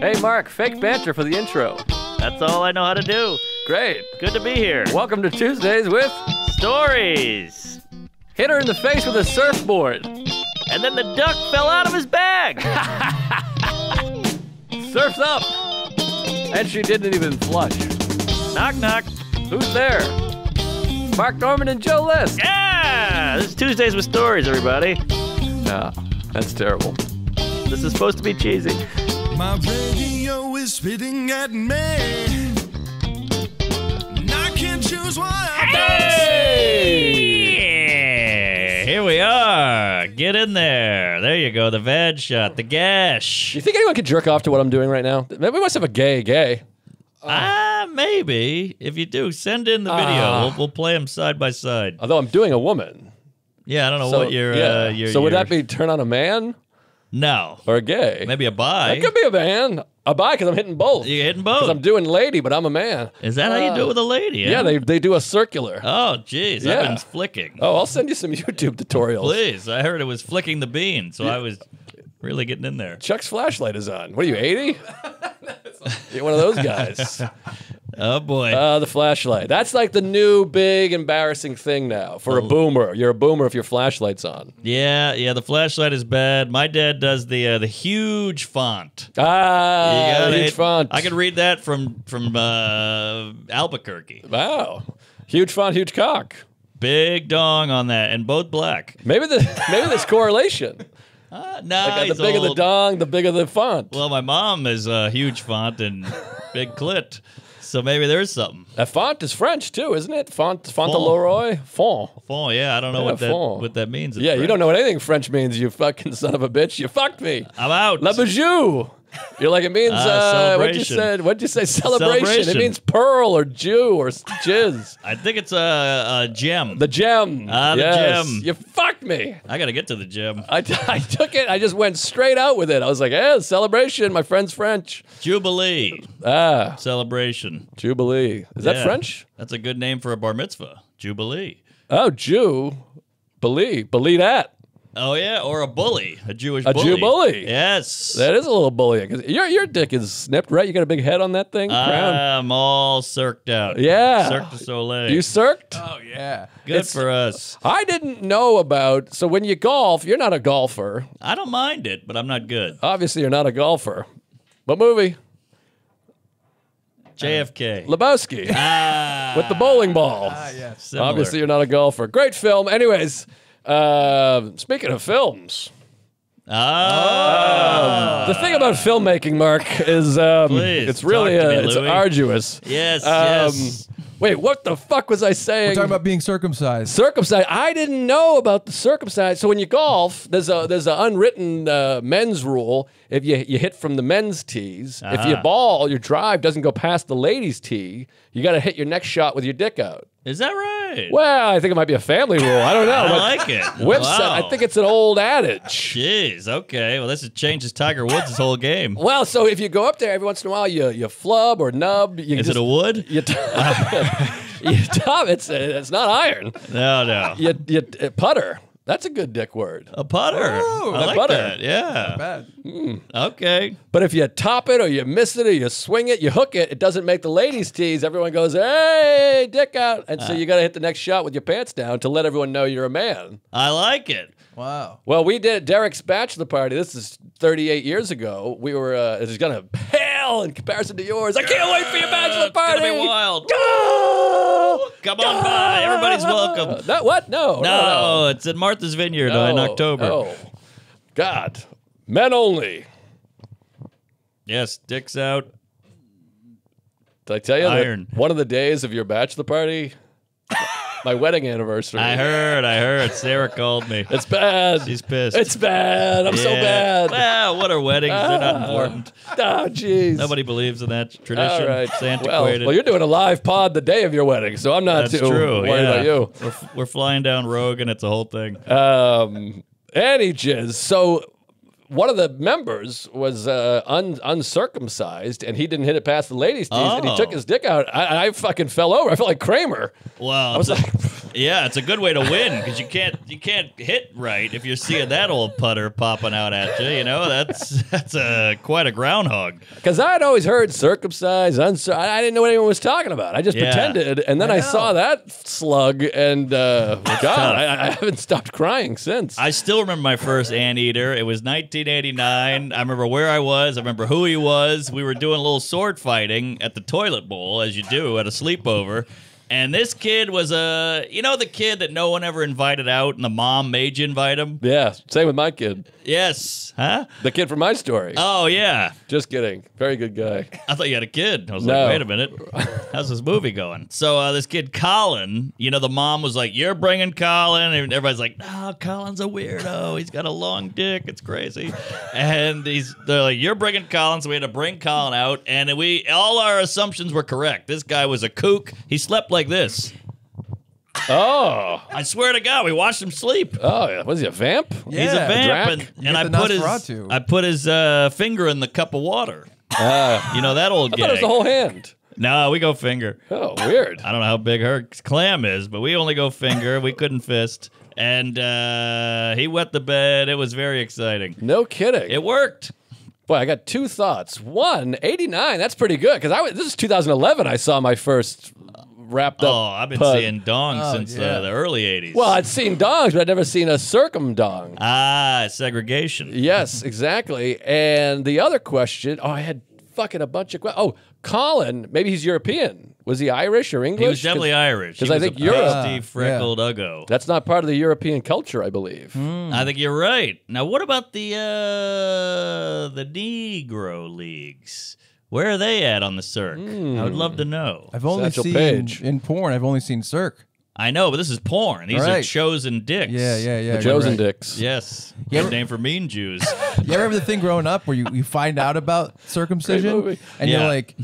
Hey, Mark, fake banter for the intro. That's all I know how to do. Great. Good to be here. Welcome to Tuesdays with Stories. Hit her in the face with a surfboard. And then the duck fell out of his bag. Surf's up. And she didn't even flush. knock, knock. Who's there? Mark Normand and Joe List. Yeah! This is Tuesdays with Stories, everybody. Nah, that's terrible. This is supposed to be cheesy. My radio is spitting at me. And I can't choose what I Hey! Here we are. Get in there. There you go. The vag shot, the gash. You think anyone could jerk off to what I'm doing right now? Maybe we must have a gay gay. Ah, maybe. If you do, send in the video. Ah. We'll, we'll play them side by side. Although I'm doing a woman. Yeah, I don't know So, what your, yeah. uh, your. so would your- that be turn on a man No. or a gay? Maybe a bi. That could be a man. A bi because I'm hitting both. You're hitting Because both. I'm doing lady, but I'm a man. Is that how you do uh, it with a lady? Yeah, they, they do a circular. Oh, jeez. Yeah. I've been flicking. Oh, I'll send you some YouTube tutorials. Please. I heard it was flicking the bean, so I was really getting in there. Chuck's flashlight is on. What are you, 80? You're one of those guys. Oh, boy. Uh, the flashlight. That's like the new big embarrassing thing now for Oh. a boomer. You're a boomer if your flashlight's on. yeah, yeah. The flashlight is bad. My dad does the uh, the huge font. Ah, huge hit- font. I could read that from from uh, Albuquerque. Wow, huge font, huge cock. Big dong on that, and both black. Maybe the maybe there's correlation. Uh, Like nice. the bigger the dong, the bigger the font. Well, my mom is a huge font and big clit, so maybe there's something. that font is French too, isn't it? Font Font. Fauntleroy, font. Font, yeah, I don't know Yeah, what that font. what that means. Yeah, you don't know what anything French means. You fucking son of a bitch. You fucked me. I'm out. La bijou. You're like it means. Ah, uh, what'd you say? What'd you say? Celebration. Celebration. It means pearl or Jew or jizz. I think it's a, a gem. The gem. Ah, the Yes. gem. You fucked me. I gotta get to the gem. I, I took it. I just went straight out with it. I was like, "Eh, celebration. My friend's French." Jubilee Ah, celebration. Jubilee. Is that French? That's a good name for a bar mitzvah. Jubilee. Oh, Jew. Believe. Believe that. Oh yeah, or a bully, a Jewish A bully. Jew bully. Yes. That is a little bullying. 'cause Your your dick is snipped, right? You got a big head on that thing. Crown. I'm all circed out. Yeah. Cirque du Soleil. You circed? Oh yeah. good it's- for us. I didn't know about. So when you golf, you're not a golfer. I don't mind it, but I'm not good. Obviously, you're not a golfer. But movie? JFK. Lebowski ah, with the bowling ball. Ah yes. similar. Obviously, you're not a golfer. Great film. Anyways, uh, speaking of films, Ah. the thing about filmmaking, Mark, is um, Please, it's really talk uh, me, it's arduous. yes, Um, yes. Wait, what the fuck was I saying? We're talking about being circumcised. circumcised. I didn't know about the circumcised. So when you golf, there's a there's an unwritten uh, men's rule. If you you hit from the men's tees, if your Ah. ball your drive doesn't go past the ladies' tee, you got to hit your next shot with your dick out. Is that right? Well, I think it might be a family rule. I don't know. I like it. Website. Wow. I think it's an old adage. Jeez. Okay. Well, this changes Tiger Woods' whole game. Well, so if you go up there every once in a while, you you flub or nub. You Is just, it a wood? You, you top. It's it's not iron. No, no. You you uh, putter. That's a good dick word. A putter. Oh, I a like putter. that. Yeah. Bad. Okay. But if you top it or you miss it or you swing it, you hook it, it doesn't make the ladies tease. Everyone goes, hey, dick out. And Uh. so you got to hit the next shot with your pants down to let everyone know you're a man. I like it. Wow. Well, we did Derek's bachelor party. This is 38 years ago. We were, uh, it's going to pale in comparison to yours. I can't wait for your bachelor party. It's gonna party. be wild. Go! Come on by. Everybody's welcome. That what? No. No, No. it's at Martha's Vineyard no. in October. Oh, God. Men only. Yes, dicks out. Did I tell you Iron. that one of the days of your bachelor party, my wedding anniversary? I heard, I heard. Sarah called me. It's bad. She's pissed. It's bad. I'm so bad. Well, what are weddings? They're not important. Oh, jeez. Nobody believes in that tradition. All right. It's Well, antiquated. well, you're doing a live pod the day of your wedding, so I'm not That's too true. worried yeah. about you. We're, f- we're flying down Rogue, and it's a whole thing. Um, any jizz. So one of the members was uh, un- uncircumcised, and he didn't hit it past the ladies' tees, and he Oh. took his dick out. I, I fucking fell over. I felt like Kramer. Wow. I was like, Yeah, it's a good way to win because you can't you can't hit right if you're seeing that old putter popping out at you. You know that's that's a quite a groundhog. Because I'd always heard circumcised, uncir- I I didn't know what anyone was talking about. I just Yeah. pretended, and then I, I saw that slug, and uh, God, I, I haven't stopped crying since. I still remember my first anteater. It was 1989. I remember where I was. I remember who he was. We were doing a little sword fighting at the toilet bowl, as you do at a sleepover. And this kid was a, you know, the kid that no one ever invited out, and the mom made you invite him. yeah, same with my kid, Yes, huh? the kid from my story. Oh yeah. just kidding, very good guy. I thought you had a kid. I was No. like, wait a minute, how's this movie going? So uh, this kid Colin, you know, the mom was like, "You're bringing Colin," and everybody's like, "No, Colin's a weirdo. He's got a long dick. It's crazy." And he's they're like, "You're bringing Colin," so we had to bring Colin out, and we all our assumptions were correct. This guy was a kook. He slept like this. Oh, I swear to God, we watched him sleep. oh, yeah. was he a vamp? Yeah, He's a vamp, Drac. and, You and get I the put his Nosferatu. I put his uh, finger in the cup of water. you know that old I thought it was gag. the whole hand. No, we go finger. Oh, weird. I don't know how big her clam is, but we only go finger. We couldn't fist. And uh, he wet the bed. It was very exciting. No kidding. It worked. Boy, I got two thoughts. One, 89, that's pretty good because I was, this is 2011. I saw my first wrapped up. Oh, I've been pud. seeing dongs Oh, since yeah. uh, the early 80s. Well, I'd seen dongs, but I'd never seen a circumdong. ah, segregation. Yes, exactly. And the other question, oh, I had fucking a bunch of questions. Oh, Colin, maybe he's European. Was he Irish or English? He was definitely 'Cause Irish. 'cause He I think a Europe- pasty, Ah, freckled uggo. That's not part of the European culture, I believe. I think you're right. Now, what about the uh, the Negro leagues? Where are they at on the circ? I would love to hmm. know. I've only Satchel seen Paige. in porn. I've only seen Cirque. I know, but this is porn. These All are right. chosen dicks. Yeah, yeah, yeah. The right, Chosen right. Dicks. Yes. Yeah, Good but- name for mean Jews. You ever have the thing growing up where you, you find out about movie. circumcision and Yeah. you're like,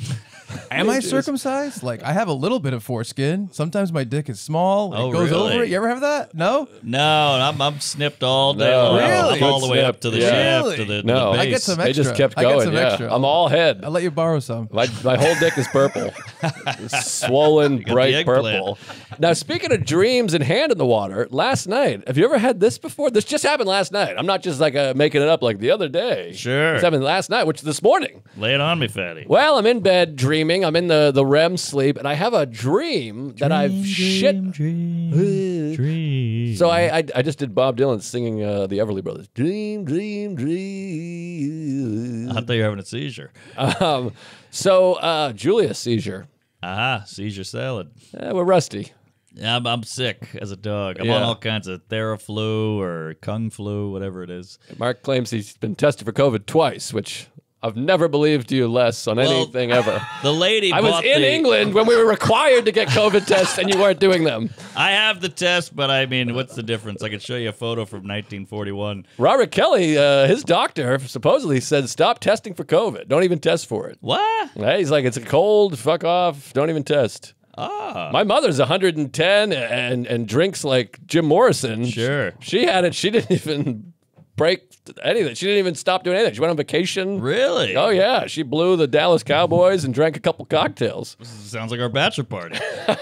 Am I circumcised? Like I have a little bit of foreskin. Sometimes my dick is small. Oh, it goes really? over it. You ever have that? No. No, I'm, I'm snipped all day No, long. Really? I'm all the way up to the Yeah. shaft, Really? to the, to No. the I base. get some extra. They just extra. kept I get going. some yeah. extra. I'm all head. I'll let you borrow some. My, my whole dick is purple, swollen, the bright eggplant. purple. Now, speaking of dreams and hand in the water, last night, have you ever had this before? This just happened last night. I'm not just like uh, making it up like the other day. Sure. This happened last night, which is this morning. Lay it on me, fatty. Well, I'm in bed dreaming. I'm in the, the REM sleep, and I have a dream that I've shit. dream, dream. So I, I I just did Bob Dylan singing uh, the Everly Brothers. Dream, dream, dream. I thought you were having a seizure. Um, so uh, Julia seizure. Aha, seizure salad. Eh, we're rusty. Yeah, I'm, I'm sick as a dog. I'm Yeah. on all kinds of Theraflu or Kung Flu, whatever it is. Mark claims he's been tested for COVID twice, which I've never believed you less on Well, anything ever. The lady I was in the- England when we were required to get COVID tests, and you weren't doing them. I have the test, but I mean, what's the difference? I can show you a photo from 1941. Robert Kelly, uh, his doctor, supposedly said stop testing for COVID. Don't even test for it. What? He's like, it's a cold. Fuck off. Don't even test. Ah. My mother's 110 and and drinks like Jim Morrison. Sure. She had it. She didn't even break anything. She didn't even stop doing anything. She went on vacation. Really? Oh yeah, she blew the Dallas Cowboys and drank a couple cocktails. Sounds like our bachelor party.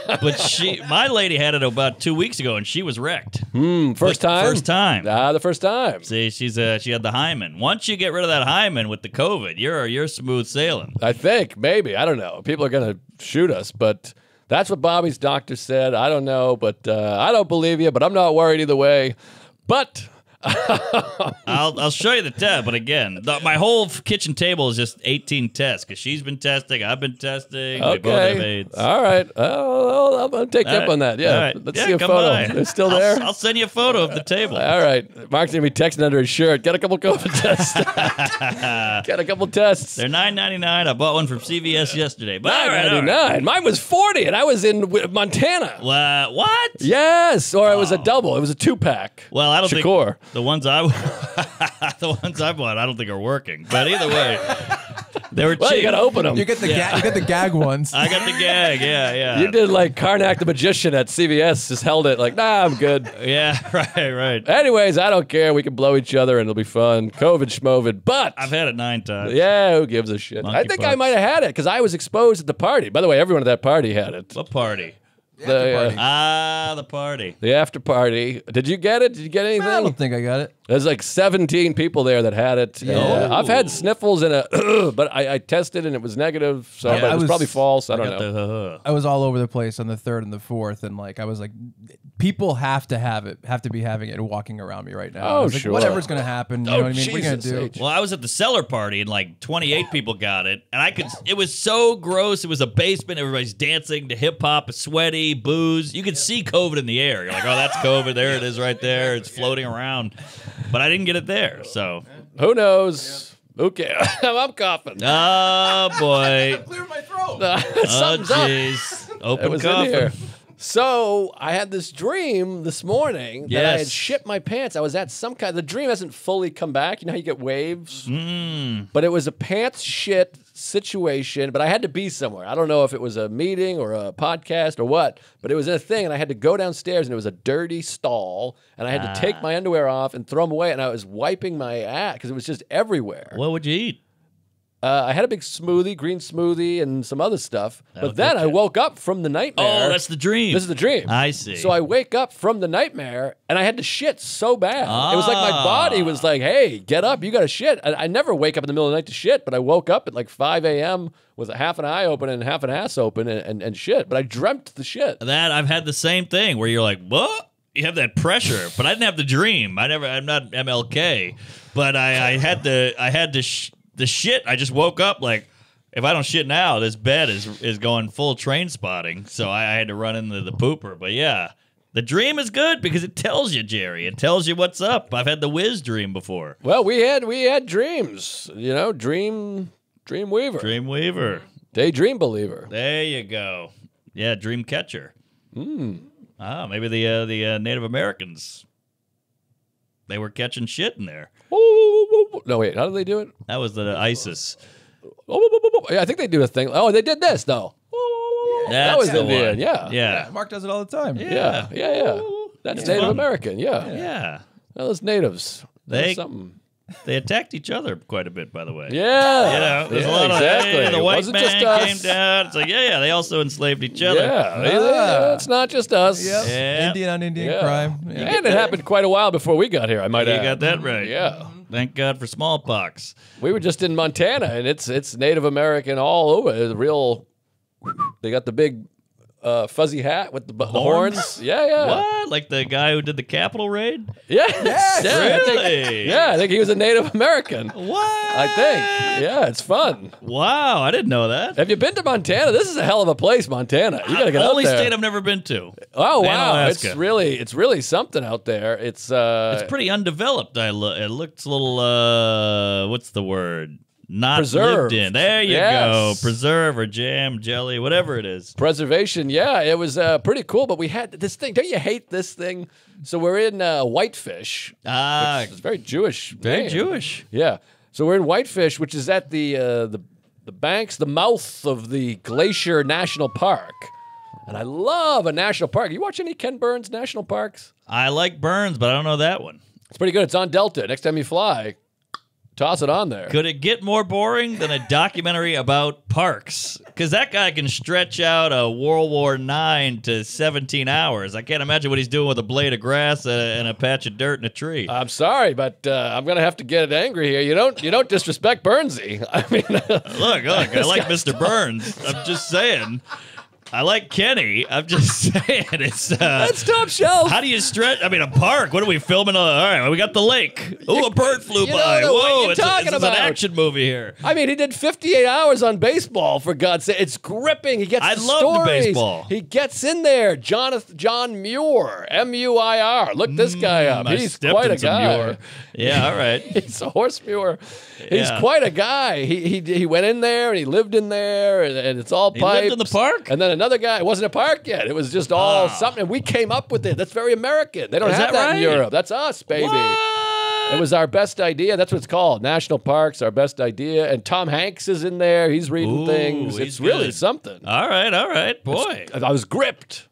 but she, my lady had it about two weeks ago, and she was wrecked. Hmm, first time. First time. Ah, the first time. See, she's uh, she had the hymen. Once you get rid of that hymen with the COVID, you're you're smooth sailing. I think maybe I don't know. People are gonna shoot us, but that's what Bobby's doctor said. I don't know, but uh, I don't believe you. But I'm not worried either way. But I'll I'll show you the test, but again, the, my whole kitchen table is just 18 tests because she's been testing, I've been testing, we both have okay, all right. Oh, I'm gonna take you All up right, on that. Yeah, right. let's Yeah, see a photo. by. They're still I'll- there. I'll, send you a photo of the table. All right. Mark's gonna be texting under his shirt. Get a couple COVID tests. Get a couple tests. They're 9.99. I bought one from CVS yesterday. But all Nine right, all ninety right. nine. Mine was forty, and I was in Montana. Wha- what? Yes, or it was a double. It was a two pack. Well, I don't Shakur. think the ones I the ones I bought, I don't think are working. But either way, they were Well, cheap. you gotta open them. You get the Yeah. ga- you get the gag ones. I got the gag. Yeah, yeah. You did like Carnac the magician at CVS. Just held it like, nah, I'm good. Yeah, right, right. Anyways, I don't care. We can blow each other and it'll be fun. COVID schmovid. But I've had it nine times. yeah, who gives a shit? I think I might have had it because I was exposed at the party. By the way, everyone at that party had it. What party? The, uh, party. Ah, the party. the after party. Did you get it? Did you get anything? I don't think I got it. There's like 17 people there that had it. Yeah. I've had sniffles and a, but I, I tested and it was negative. So Yeah, but I it was, was- probably false. I don't know. the, uh, I was all over the place on the third and the fourth, and like I was like, people have to have it, have to be having it walking around me right now. Oh, I was like, sure. Whatever's gonna happen, you Oh, know what I mean? What are you gonna Jesus do? H. Well, I was at the cellar party and like 28 people got it, and I could. It was so gross. It was a basement. Everybody's dancing to hip hop, sweaty, booze. You could see COVID in the air. You're like, oh, that's COVID. There it is, right there. It's floating around. But I didn't get it there. So, Who knows? Okay. I'm coughing. oh boy, Clear my throat. oh Something's up. jeez, open was coffin. So I had this dream this morning that I had shit my pants. I was at some kind. Of the dream hasn't fully come back. You know how you get waves, Mm. but it was a pants shit situation. But I had to be somewhere. I don't know if it was a meeting or a podcast or what. But it was a thing, and I had to go downstairs, and it was a dirty stall, and I had to take Ah. my underwear off and throw them away, and I was wiping my ass because it was just everywhere. What would you eat? Uh, I had a big smoothie, green smoothie, and some other stuff. That'll but then I woke up from the nightmare. Oh, that's the dream. This is the dream. I see. So I wake up from the nightmare and I had to shit so bad. It was like my Ah. body was like, hey, get up. You got to shit. I, I never wake up in the middle of the night to shit, but I woke up at like 5 a.m. with a half an eye open and half an ass open and, and, and shit. But I dreamt the shit. that I've had the same thing where you're like, what? You have that pressure, but I didn't have the dream. I never. I'm not MLK, but I, I had the I had to. sh- the shit. I just woke up like, if I don't shit now, this bed is is going full train spotting. So I, I had to run into the pooper. But yeah, the dream is good because it tells you, Jerry. It tells you what's up. I've had the whiz dream before. Well, we had we had dreams, you know, dream dream weaver, Dream Weaver. daydream believer. There you go. Yeah, Dream Catcher. Hmm. Ah, maybe the uh, the uh, Native Americans. They were catching shit in there. No, wait, how do they do it? That was the ISIS. Yeah, I think they do a thing. Oh, they did this though. that was the Indian. one. Yeah. Yeah. Mark does it all the time. Yeah, yeah, yeah. That's It's Native fun. American. Yeah. Yeah. Well, those natives. That was They- something. They attacked each other quite a bit, by the way. Yeah. You know, there's yeah, a lot of exactly. hey, the It white wasn't man just us. came down. It's like, yeah, yeah, they also enslaved each other. Yeah, yeah, Ah. it's not just us. Yep. Yeah. Indian on Indian Yeah. crime. Yeah. And it happened quite a while before we got here. I might You add. got that right. Yeah, Thank God for smallpox. we were just in Montana, and it's it's Native American all over. It's real. They got the big uh, fuzzy hat with the, Horns? horns. Yeah, yeah, What? Like the guy who did the Capitol raid? yeah. yeah, I think, Really? yeah, I think he was a Native American. What? I think. Yeah, it's fun. Wow, I didn't know that. Have you been to Montana? This is a hell of a place, Montana. You gotta get out Only there. state I've never been to. oh wow, it's really it's really something out there. It's uh, It's pretty undeveloped. I lo- it looks a little uh what's the word? Not Preserved. lived in. There you Yes. go. Preserve or jam, jelly, whatever it is. preservation. Yeah, it was uh, pretty cool. But we had this thing. Don't you hate this thing? So we're in uh, Whitefish. Ah, It's very Jewish. very name. Jewish. Yeah. So we're in Whitefish, which is at the uh, the the banks, the mouth of the Glacier National Park. And I love a national park. You watch any Ken Burns national parks? I like Burns, but I don't know that one. It's pretty good. It's on Delta. Next time you fly, toss it on there. Could it get more boring than a documentary about parks? Because that guy can stretch out a World War Nine to 17 hours. I can't imagine what he's doing with a blade of grass and a, and a patch of dirt and a tree. I'm sorry, but uh, I'm gonna have to get it angry here. You don't you don't disrespect Burnsy. I mean, Look, look, I like Mr. Burns. I'm just saying. I like Kenny. I'm just saying it's uh that's top shelf. how do you stretch? I mean, a park. What are we filming? All right, we got the lake. Oh, a bird flew You by. know what Whoa, it's, talking this is about. an action movie here. I mean, he did 58 hours on baseball. For God's sake, it's gripping. He gets. I the love baseball. He gets in there. Jonathan John Muir, M U I R. Look this guy up. Mm, He's quite a guy. Muir. Yeah, all right. He's a horse Muir. He's Yeah. quite a guy. He, he he went in there and he lived in there and, and it's all pipes. He lived in the park? And then another guy. It wasn't a park yet. It was just all Ah. something. And we came up with it. That's very American. They don't Is have that that, in? Europe. That's us, baby. What? It was our best idea. That's what it's called. National parks, our best idea. And Tom Hanks is in there. He's reading Ooh, things. he's It's really something. All right, all right, boy. I was gripped.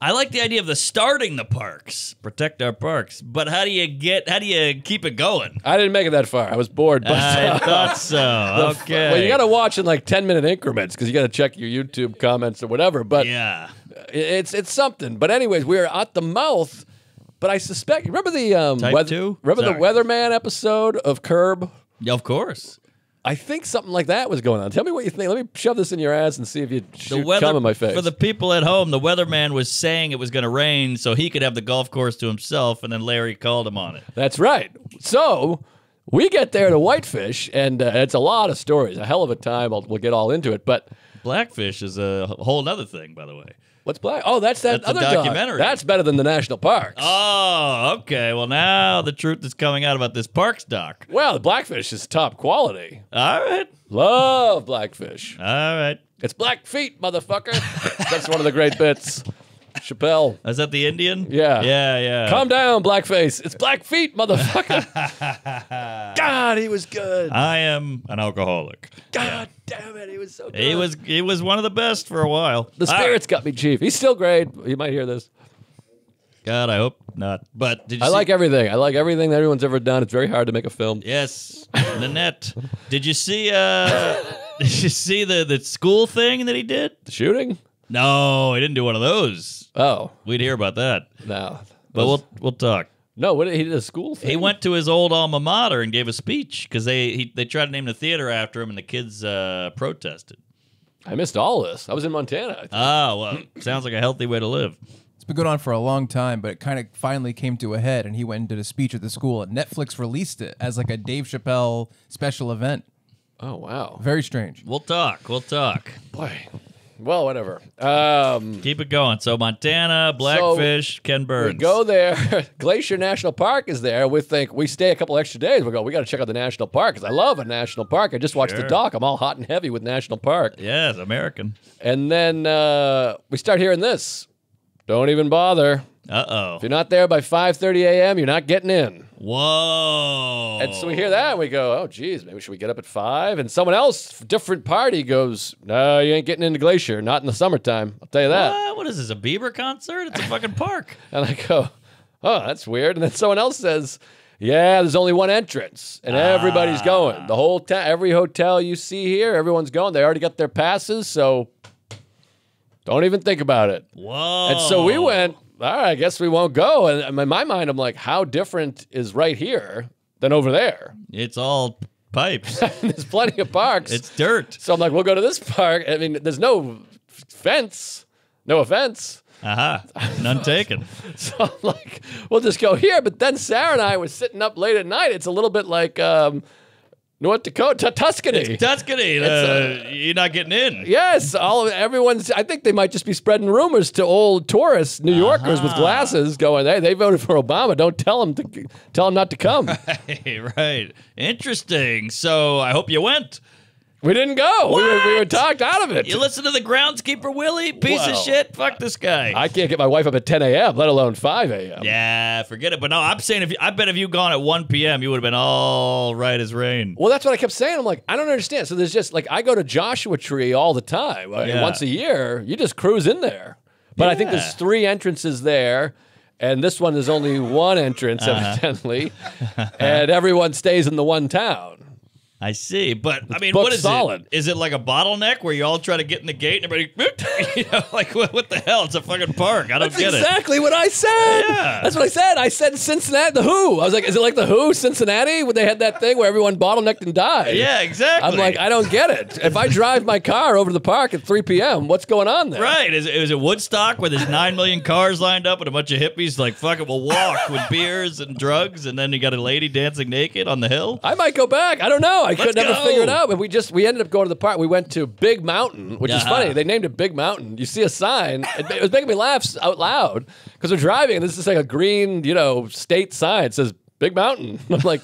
I like the idea of the starting the parks, protect our parks. But how do you get? How do you keep it going? I didn't make it that far. I was bored. But I uh, thought so. Okay. Well, you got to watch in like 10 minute increments because you got to check your YouTube comments or whatever. But Yeah. It's it's something. But anyways, we are at the mouth. But I suspect. Remember the um, Type weather, two? Remember Sorry. the weatherman episode of Curb? Yeah, of course. I think something like that was going on. Tell me what you think. Let me shove this in your ass and see if you The shoot weather cum in my face. for the people at home. The weatherman was saying it was going to rain, so he could have the golf course to himself, and then Larry called him on it. That's right. So we get there to Whitefish, and uh, it's a lot of stories. A hell of a time. I'll, we'll get all into it. But Blackfish is a whole other thing, by the way. What's black? Oh, that's that That's a other dog. documentary. That's better than the national parks. Oh, okay. Well, now the truth is coming out about this Parks doc. well, the blackfish is top quality. All right, Love blackfish. all right. It's black feet, motherfucker. that's one of the great bits. Chappelle. Is that the Indian? Yeah. yeah, yeah. Calm down, blackface. It's black feet, motherfucker. God, he was good. I am an alcoholic. God damn it, he was so good. He was he was one of the best for a while. The right. spirits got me, Chief. He's still great. You might hear this. God, I hope not. But did you I like everything. I like everything that everyone's ever done. It's very hard to make a film. Yes, Nanette. did you see? uh Did you see the the school thing that he did? The shooting? No, he didn't do one of those. Oh, We'd hear about that, no. but we'll we'll talk. no, what did he did a school thing? He went to his old alma mater and gave a speech because they he, they tried to name the theater after him, and the kids uh, protested. I missed all this. I was in Montana. I think. Oh well, sounds like a healthy way to live. It's been going on for a long time, but it kind of finally came to a head, and he went and did a speech at the school, and Netflix released it as like a Dave Chappelle special event. Oh wow. Very strange. We'll talk. We'll talk. Boy. Well, whatever. Um, Keep it going. So Montana, Blackfish, Ken Burns. we go there. Glacier National Park is there. We think we stay a couple extra days. We go. We got to check out the national park because I love a national park. I just watched the Sure. doc. I'm all hot and heavy with national park. Yes, American. And then uh, we start hearing this. Don't even bother. Uh oh. If you're not there by 5:30 a.m., you're not getting in. Whoa. And so we hear that and we go, oh, geez, maybe should we get up at five? And someone else, different party, goes, no, you ain't getting into Glacier, not in the summertime. I'll tell you that. What? what is this? A Bieber concert? It's a fucking park. And I go, oh, that's weird. And then someone else says, yeah, there's only one entrance, and everybody's ah. going. The whole town, every hotel you see here, everyone's going. They already got their passes, so don't even think about it. Whoa. And so we went, all right, I guess we won't go. And in my mind, I'm like, how different is right here than over there? It's all pipes. There's plenty of parks. it's dirt. so I'm like, we'll go to this park. I mean, there's no fence, no offense. Aha. None taken. So I'm like, we'll just go here. But then Sarah and I were sitting up late at night. It's a little bit like um, North Dakota, Tuscany. Tuscany. Uh, you're not getting in. Yes, all of everyone's. I think they might just be spreading rumors to old tourists, New Yorkers with glasses, going, "Hey, they voted for Obama. Don't tell them to tell them not to come." Hey, right. Interesting. So I hope you went. We didn't go. We were, we were talked out of it. You listen to the groundskeeper Willie, piece of shit. Fuck this guy. I can't get my wife up at 10 a.m., let alone 5 a.m. yeah, forget it. But no, I'm saying if you, I bet if you gone at 1 p.m., you would have been all right as rain. Well, that's what I kept saying. I'm like, I don't understand. So there's just like I go to Joshua Tree all the time. Mean, Yeah. Once a year, you just cruise in there. But I think there's three entrances there, and this one is only one entrance, Uh-huh. evidently, and everyone stays in the one town. I see, but I mean, what is solid. it? Is it like a bottleneck where you all try to get in the gate and everybody, you know, like what, what the hell? It's a fucking park. I don't That's get it. exactly what I said. Yeah. That's what I said. I said Cincinnati, the Who. I was like, is it like the Who, Cincinnati, when they had that thing where everyone bottlenecked and died? Yeah, exactly. I'm like, I don't get it. If I drive my car over to the park at 3 p.m., what's going on there? Right. Is it, is it Woodstock where there's nine million cars lined up and a bunch of hippies like, fuck it, we'll walk with beers and drugs and then you got a lady dancing naked on the hill? I might go back. I don't know. I could never go. figure it out. But we just we ended up going to the park. We went to Big Mountain, which is Uh-huh. funny. They named it Big Mountain. You see a sign. It, it was making me laugh out loud because we're driving and this is like a green, you know, state sign. It says Big Mountain. I'm like,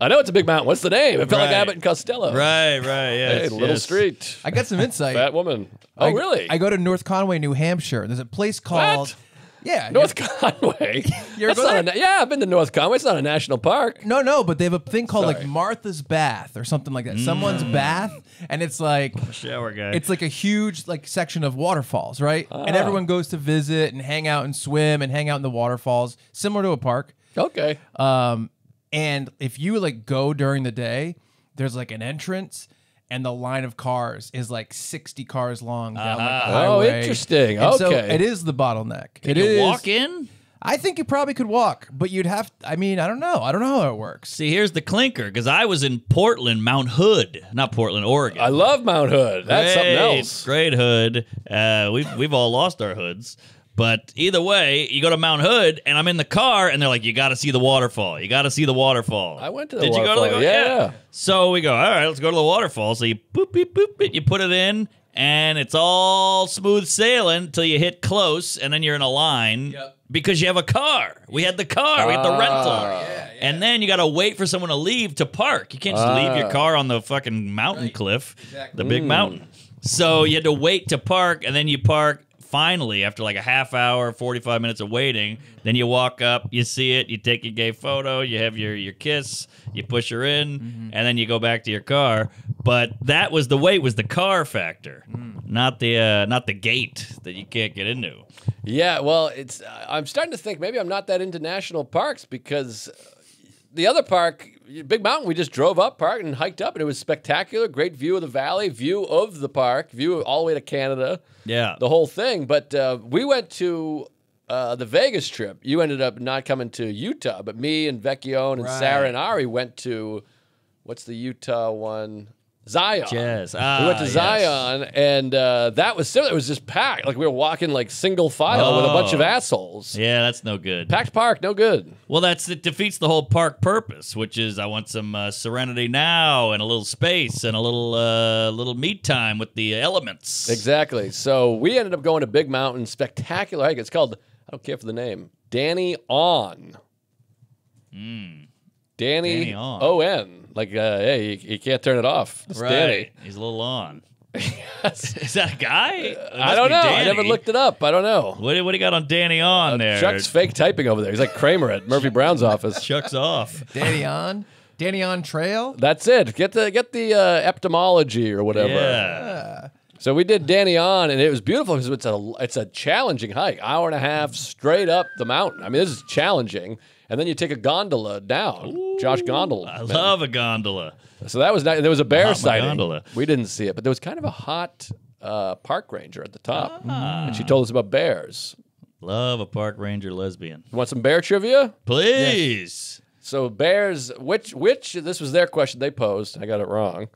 I know it's a big mountain. What's the name? It felt like Abbott and Costello. Right, right, yeah. Hey, little yes. street. I got some insight. Fat woman. Oh, I- really? I go to North Conway, New Hampshire. There's a place called. Yeah. North Conway. You ever That's go not a, na- yeah, I've been to North Conway. It's not a national park. No, no, but they have a thing called like Sorry. Martha's Bath or something like that. Someone's Mm. bath, and it's like Shower guy. it's like a huge like section of waterfalls, right? Ah. And everyone goes to visit and hang out and swim and hang out in the waterfalls, similar to a park. Okay. Um, and if you like go during the day, there's like an entrance, and the line of cars is like 60 cars long down like Uh-huh. the Oh, highway. interesting. And so Okay. it is the bottleneck. Can It you is- walk in? I think you probably could walk, but you'd have. I mean, I don't know. I don't know how it works. See, here's the clinker because I was in Portland, Mount Hood, not Portland, Oregon. I love Mount Hood. That's something Great, else. Great hood. Uh, we've we've all lost our hoods. But either way, you go to Mount Hood, and I'm in the car, and they're like, "You got to see the waterfall. You got to see the waterfall." I went to the waterfall. Did you go to waterfall, the yeah. So we go. All right, let's go to the waterfall. So you boop beep boop it. You put it in, and it's all smooth sailing until you hit close, and then you're in a line Yep. because you have a car. We had the car. We had the rental. Ah. And then you got to wait for someone to leave to park. You can't just leave your Ah. car on the fucking mountain cliff, Exactly. the big Mm. mountain. So you had to wait to park, and then you park finally after like a half hour, 45 minutes of waiting. Then you walk up, you see it, you take your gay photo, you have your, your kiss, you push her in, Mm-hmm. and then you go back to your car. But that was the wait was the car factor, Mm. not the uh, not the gate that you can't get into. Yeah, well, it's. I'm starting to think maybe I'm not that into national parks because the other park, Big Mountain, we just drove up, parked, and hiked up, and it was spectacular. Great view of the valley, view of the park, view all the way to Canada, Yeah. the whole thing. But uh, we went to uh, the Vegas trip. You ended up not coming to Utah, but me and Vecchione and Sarah and Ari went to what's the Utah one? Zion. Jazz. we went Ah, to yes. Zion, and uh, that was similar. It was just packed. Like we were walking like single file with a bunch of Oh. assholes. Yeah, that's no good. Packed park, no good. Well, that's it defeats the whole park purpose, which is I want some uh, serenity now and a little space and a little uh, little meet time with the elements. Exactly. So we ended up going to Big Mountain, spectacular hike. It's called, I don't care for the name, Danny On. Hmm. Danny, Danny On. O N. Like, uh, hey, you, you can't turn it off. It's Right. Danny. He's a little on. is that a guy? I don't be know. I never looked it up. I don't know. What, do- what do you got on Danny on there? Chuck's fake typing over there. He's like Kramer at Murphy Brown's office. Chuck's off. Danny on, Danny on trail. That's it. Get the get the uh, epidemiology or whatever. Yeah. So we did Danny on, and it was beautiful because it's a it's a challenging hike, hour and a half straight up the mountain. I mean, this is challenging, and then you take a gondola down. Josh Gondola. I love a gondola. So that was nice. There was a bear sighting. gondola. We didn't see it, but there was kind of a hot uh, park ranger at the top, Ah. and she told us about bears. Love a park ranger lesbian. You want some bear trivia? Please. So bears, which which this was their question they posed. I got it wrong.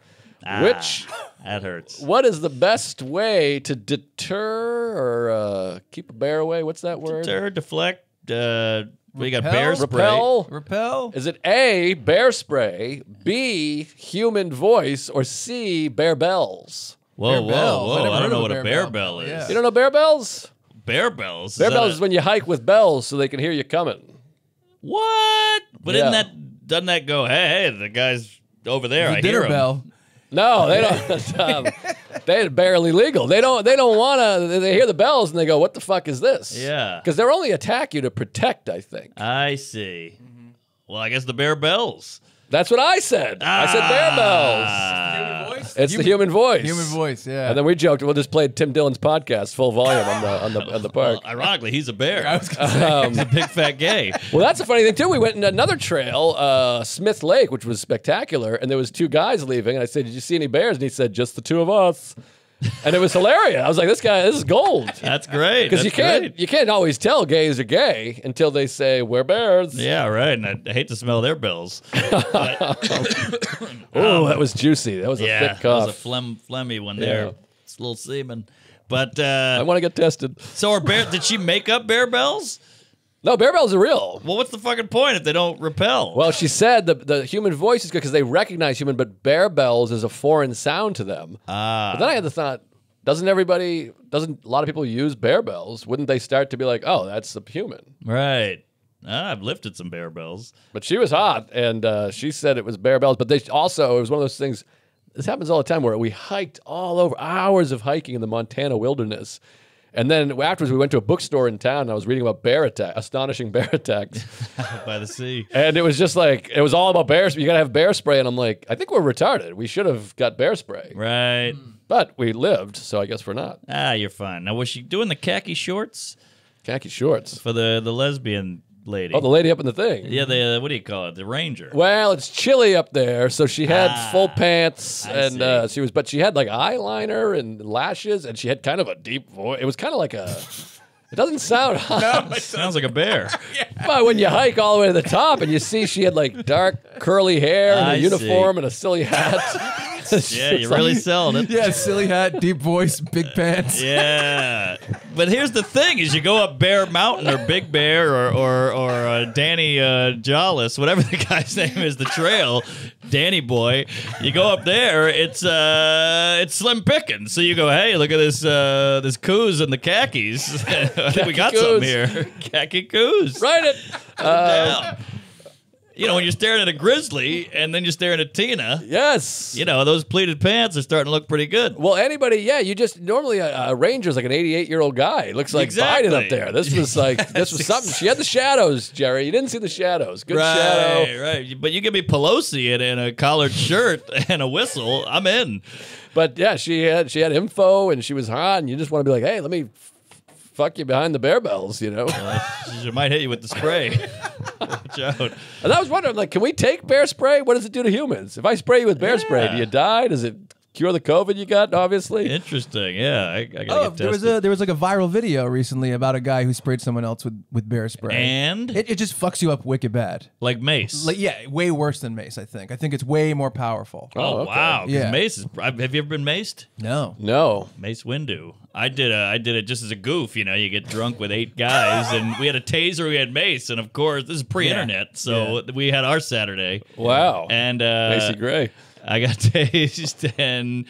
Ah, Which that hurts. what is the best way to deter or uh, keep a bear away? What's that word? Deter, deflect. Uh, we got bear spray. Repel. Repel. Is it A, bear spray, B, human voice, or C, bear bells? Whoa, Bear whoa, bells. I whoa! never I, don't heard know of what a a bear bear bell. bell is. Yeah. You don't know bear bells? Bear bells. Bear Is that bells a- is when you hike with bells so they can hear you coming. What? But Yeah. isn't that doesn't that go? Hey, hey, the guy's over there. The I dinner hear him. bell. No, they don't. um, they're barely legal. They don't. They don't want to. They hear the bells and they go, "What the fuck is this?" Yeah. because they're only attack you to protect. I think I see. Mm-hmm. Well, I guess the bear bells. that's what I said. I said bear bells. Ah. Voice. It's the human voice. Human voice. Yeah. And then we joked we'll just play Tim Dillon's podcast full volume on the on the on the Well, park. ironically, he's a bear. I was gonna say. he's a big fat gay. Well, that's a funny thing too. We went in another trail, uh, Smith Lake, which was spectacular, and there was two guys leaving. And I said, "Did you see any bears?" And he said, "Just the two of us." And it was hilarious. I was like, "This guy, this is gold." That's great. Because you can't great. you can't always tell gays are gay until they say we're bears. Yeah, right. And I, I hate to smell their bells. Oh, that was juicy. That was a yeah, thick that cough. was a phlegm, phlegmy one Yeah. there. It's a little semen. But I uh, want to get tested. so are bear? Did she make up bear bells? No, bear bells are real. Well, what's the fucking point if they don't repel? Well, she said the the human voice is good because they recognize human, but bear bells is a foreign sound to them. ah, But then I had the thought, doesn't everybody, doesn't a lot of people use bear bells? Wouldn't they start to be like, oh, that's a human? right. Ah, I've lifted some bear bells. But she was hot, and uh, she said it was bear bells. But they also, it was one of those things, this happens all the time where we hiked all over, hours of hiking in the Montana wilderness. And then afterwards, we went to a bookstore in town, and I was reading about bear attack, astonishing bear attacks. by the sea. and it was just like, it was all about bear You got to have bear spray. And I'm like, I think we're retarded. We should have got bear spray. Right. But we lived, so I guess we're not. Ah, you're fine. Now, was she doing the khaki shorts Khaki shorts. for the the lesbian lady. Oh, the lady up in the thing. yeah, the what do you call it? The ranger. Well, it's chilly up there, so she had Ah, full pants, I and see. uh, she was, but she had like eyeliner and lashes, and she had kind of a deep voice. It was kind of like a. It doesn't sound hot, Sounds like a bear. but when you hike all the way to the top and you see she had like dark curly hair and a I uniform and a silly hat. Yeah, you're really selling it. Yeah, silly hat, deep voice, big pants. Yeah, but here's the thing: is you go up Bear Mountain or Big Bear or or or uh, Danny uh, Jollis, whatever the guy's name is, the trail, Danny Boy. You go up there, it's uh, it's slim pickings. So you go, hey, look at this uh, this coos and the khakis. I think we got coos. something here, khaki coos. Right it. down. You know, when you're staring at a grizzly and then you're staring at Tina, Yes. you know those pleated pants are starting to look pretty good. Well, anybody, yeah, you just normally a, a ranger's like an 88 year old guy. It looks like Exactly. Biden up there. This was like this was something. She had the shadows, Jerry. You didn't see the shadows. Good right, shadow. right. But you give me Pelosi in, in a collared shirt and a whistle, I'm in. But yeah, she had she had info and she was hot, and you just want to be like, hey, let me fuck you behind the bear bells, you know. She might hit you with the spray. Watch out. and I was wondering, like, can we take bear spray? What does it do to humans? If I spray you with bear spray, do you die? Does it cure the COVID you got? Obviously. Interesting. Yeah, I, I gotta Oh, get there was tested. a there was like a viral video recently about a guy who sprayed someone else with with bear spray. and it, it just fucks you up wicked bad. like mace. Like yeah, way worse than mace. I think. I think it's way more powerful. oh, okay. wow. 'cause Yeah. Mace is. Have you ever been maced? No. no. Mace Windu. I did. A, I did it just as a goof. You know, you get drunk with eight guys, and we had a taser. We had mace, and of course, this is pre-internet, so we had our Saturday. Wow. And uh, Macy Gray. I got tased, and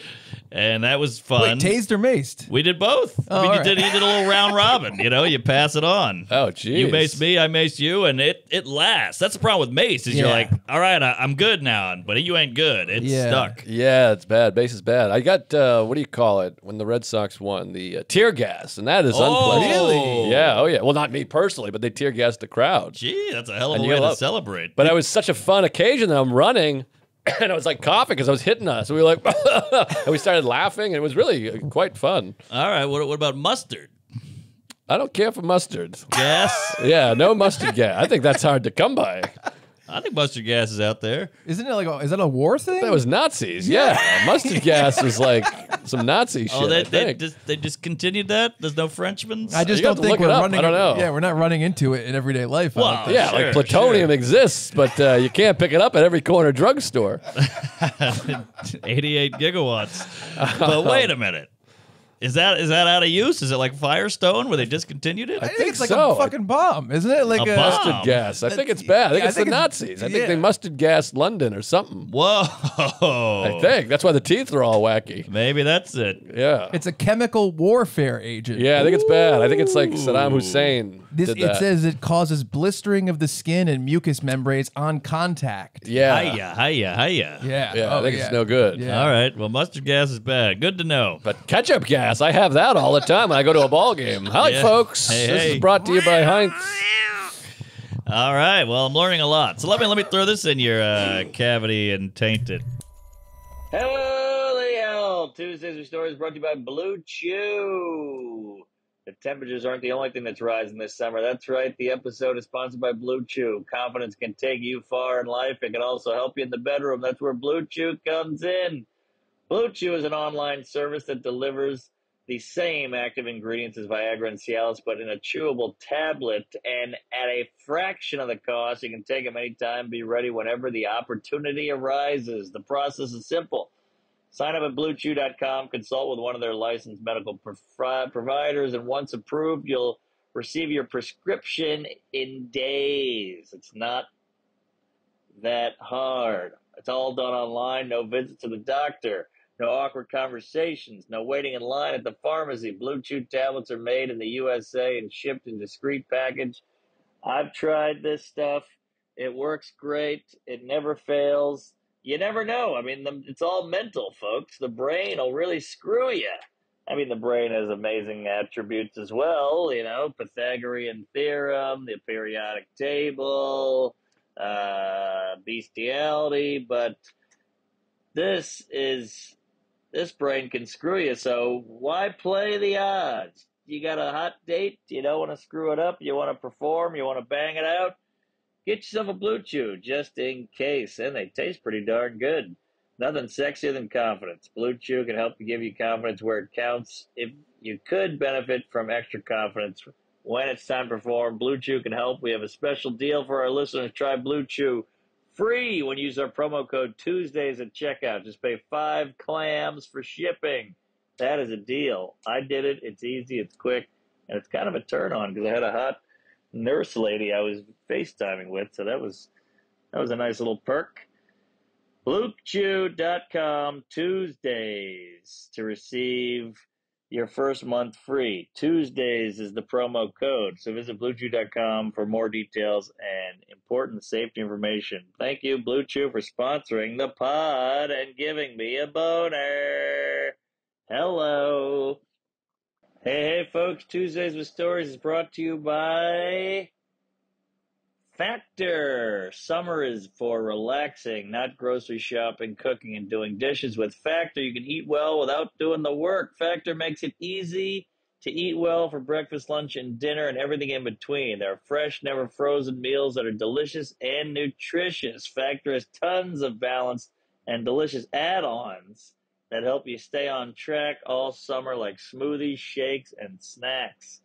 and that was fun. Wait, tased or maced? We did both. Oh, I mean, you did. right. You did a little round robin. You know, you pass it on. Oh, geez. You mace me, I mace you, and it it lasts. That's the problem with mace is you're like, all right, I, I'm good now, but you ain't good. It's Yeah. stuck. Yeah, it's bad. Base is bad. I got uh, what do you call it when the Red Sox won? The uh, tear gas, and that is Oh, unpleasant. really? Yeah. Oh, yeah. Well, not me personally, but they tear gassed the crowd. Gee, that's a hell of And a you way to love- celebrate. But it was such a fun occasion that I'm running, and I was like coughing because I was hitting us. We were like, and we started laughing, and it was really quite fun. all right, what, what about mustard? I don't care for mustard. Gas? Yeah, no mustard gas. I think that's hard to come by. I think mustard gas is out there. Isn't it like a, is that a war thing? That was Nazis. Yeah, mustard gas was like some Nazi shit. Oh, they, I they, think. dis- they discontinued that? There's no Frenchmen. I just You have don't to think look it we're up. running. I don't know. Yeah, we're not running into it in everyday life. I don't Wow. think. yeah, Sure, like plutonium exists, but uh, you can't pick it up at every corner drugstore. 88 gigawatts. but wait a minute. Is that is that out of use? Is it like Firestone where they discontinued it? I think, think it's like so. a fucking bomb, isn't it? Like A a, bomb? Mustard gas. I think it's bad. I think yeah, I it's think the it's- Nazis. I think yeah. they mustard gas London or something. Whoa. I think that's why the teeth are all wacky. Maybe that's it. Yeah. It's a chemical warfare agent. yeah, I think it's bad. I think it's like Saddam Hussein This, it says it causes blistering of the skin and mucous membranes on contact. yeah. Hiya, hiya, hiya. Yeah. Yeah, I Oh, think yeah. it's no good. Yeah. All right. Well, mustard gas is bad. Good to know. But ketchup gas, I have that all the time when I go to a ball game. Hi, Yeah. folks. Hey, this hey. is brought to you by Heinz. All right. Well, I'm learning a lot. So let me let me throw this in your uh, cavity and taint it. Holy hell! Tuesdays with Stories brought to you by Blue Chew. The temperatures aren't the only thing that's rising this summer. That's right. The episode is sponsored by Blue Chew. Confidence can take you far in life. It can also help you in the bedroom. That's where Blue Chew comes in. Blue Chew is an online service that delivers the same active ingredients as Viagra and Cialis, but in a chewable tablet and at a fraction of the cost. You can take them anytime, be ready whenever the opportunity arises. The process is simple. Sign up at bluechew.com, consult with one of their licensed medical provi- providers, and once approved, you'll receive your prescription in days. It's not that hard. It's all done online, no visits to the doctor. No awkward conversations, no waiting in line at the pharmacy. Blue Chew tablets are made in the USA and shipped in discreet package. I've tried this stuff. It works great. It never fails. You never know. I mean, the, it's all mental, folks. The brain will really screw you. I mean, the brain has amazing attributes as well. You know, Pythagorean theorem, the periodic table, uh, bestiality. But this is this brain can screw you. So why play the odds? you got a hot date, you don't want to screw it up, you want to perform, you want to bang it out, get yourself a Blue Chew just in case. And they taste pretty darn good. Nothing sexier than confidence. Blue Chew can help give you confidence where it counts. If you could benefit from extra confidence when it's time to perform, Blue Chew can help. We have a special deal for our listeners. Try Blue Chew free when you use our promo code Tuesdays at checkout. Just pay five clams for shipping. That is a deal. I did it. It's easy, it's quick, and it's kind of a turn on because I had a hot nurse lady I was FaceTiming with, so that was that was a nice little perk. BlueChew.com Tuesdays to receive your first month free. Tuesdays is the promo code. So visit BlueChew.com for more details and important safety information. Thank you, Blue Chew, for sponsoring the pod and giving me a boner. Hello. Hey, hey, folks. Tuesdays with Stories is brought to you by Factor. Summer is for relaxing, not grocery shopping, cooking, and doing dishes. With Factor, you can eat well without doing the work. Factor makes it easy to eat well for breakfast, lunch, and dinner, and everything in between. There are fresh, never frozen meals that are delicious and nutritious. Factor has tons of balanced and delicious add ons that help you stay on track all summer, like smoothies, shakes, and snacks.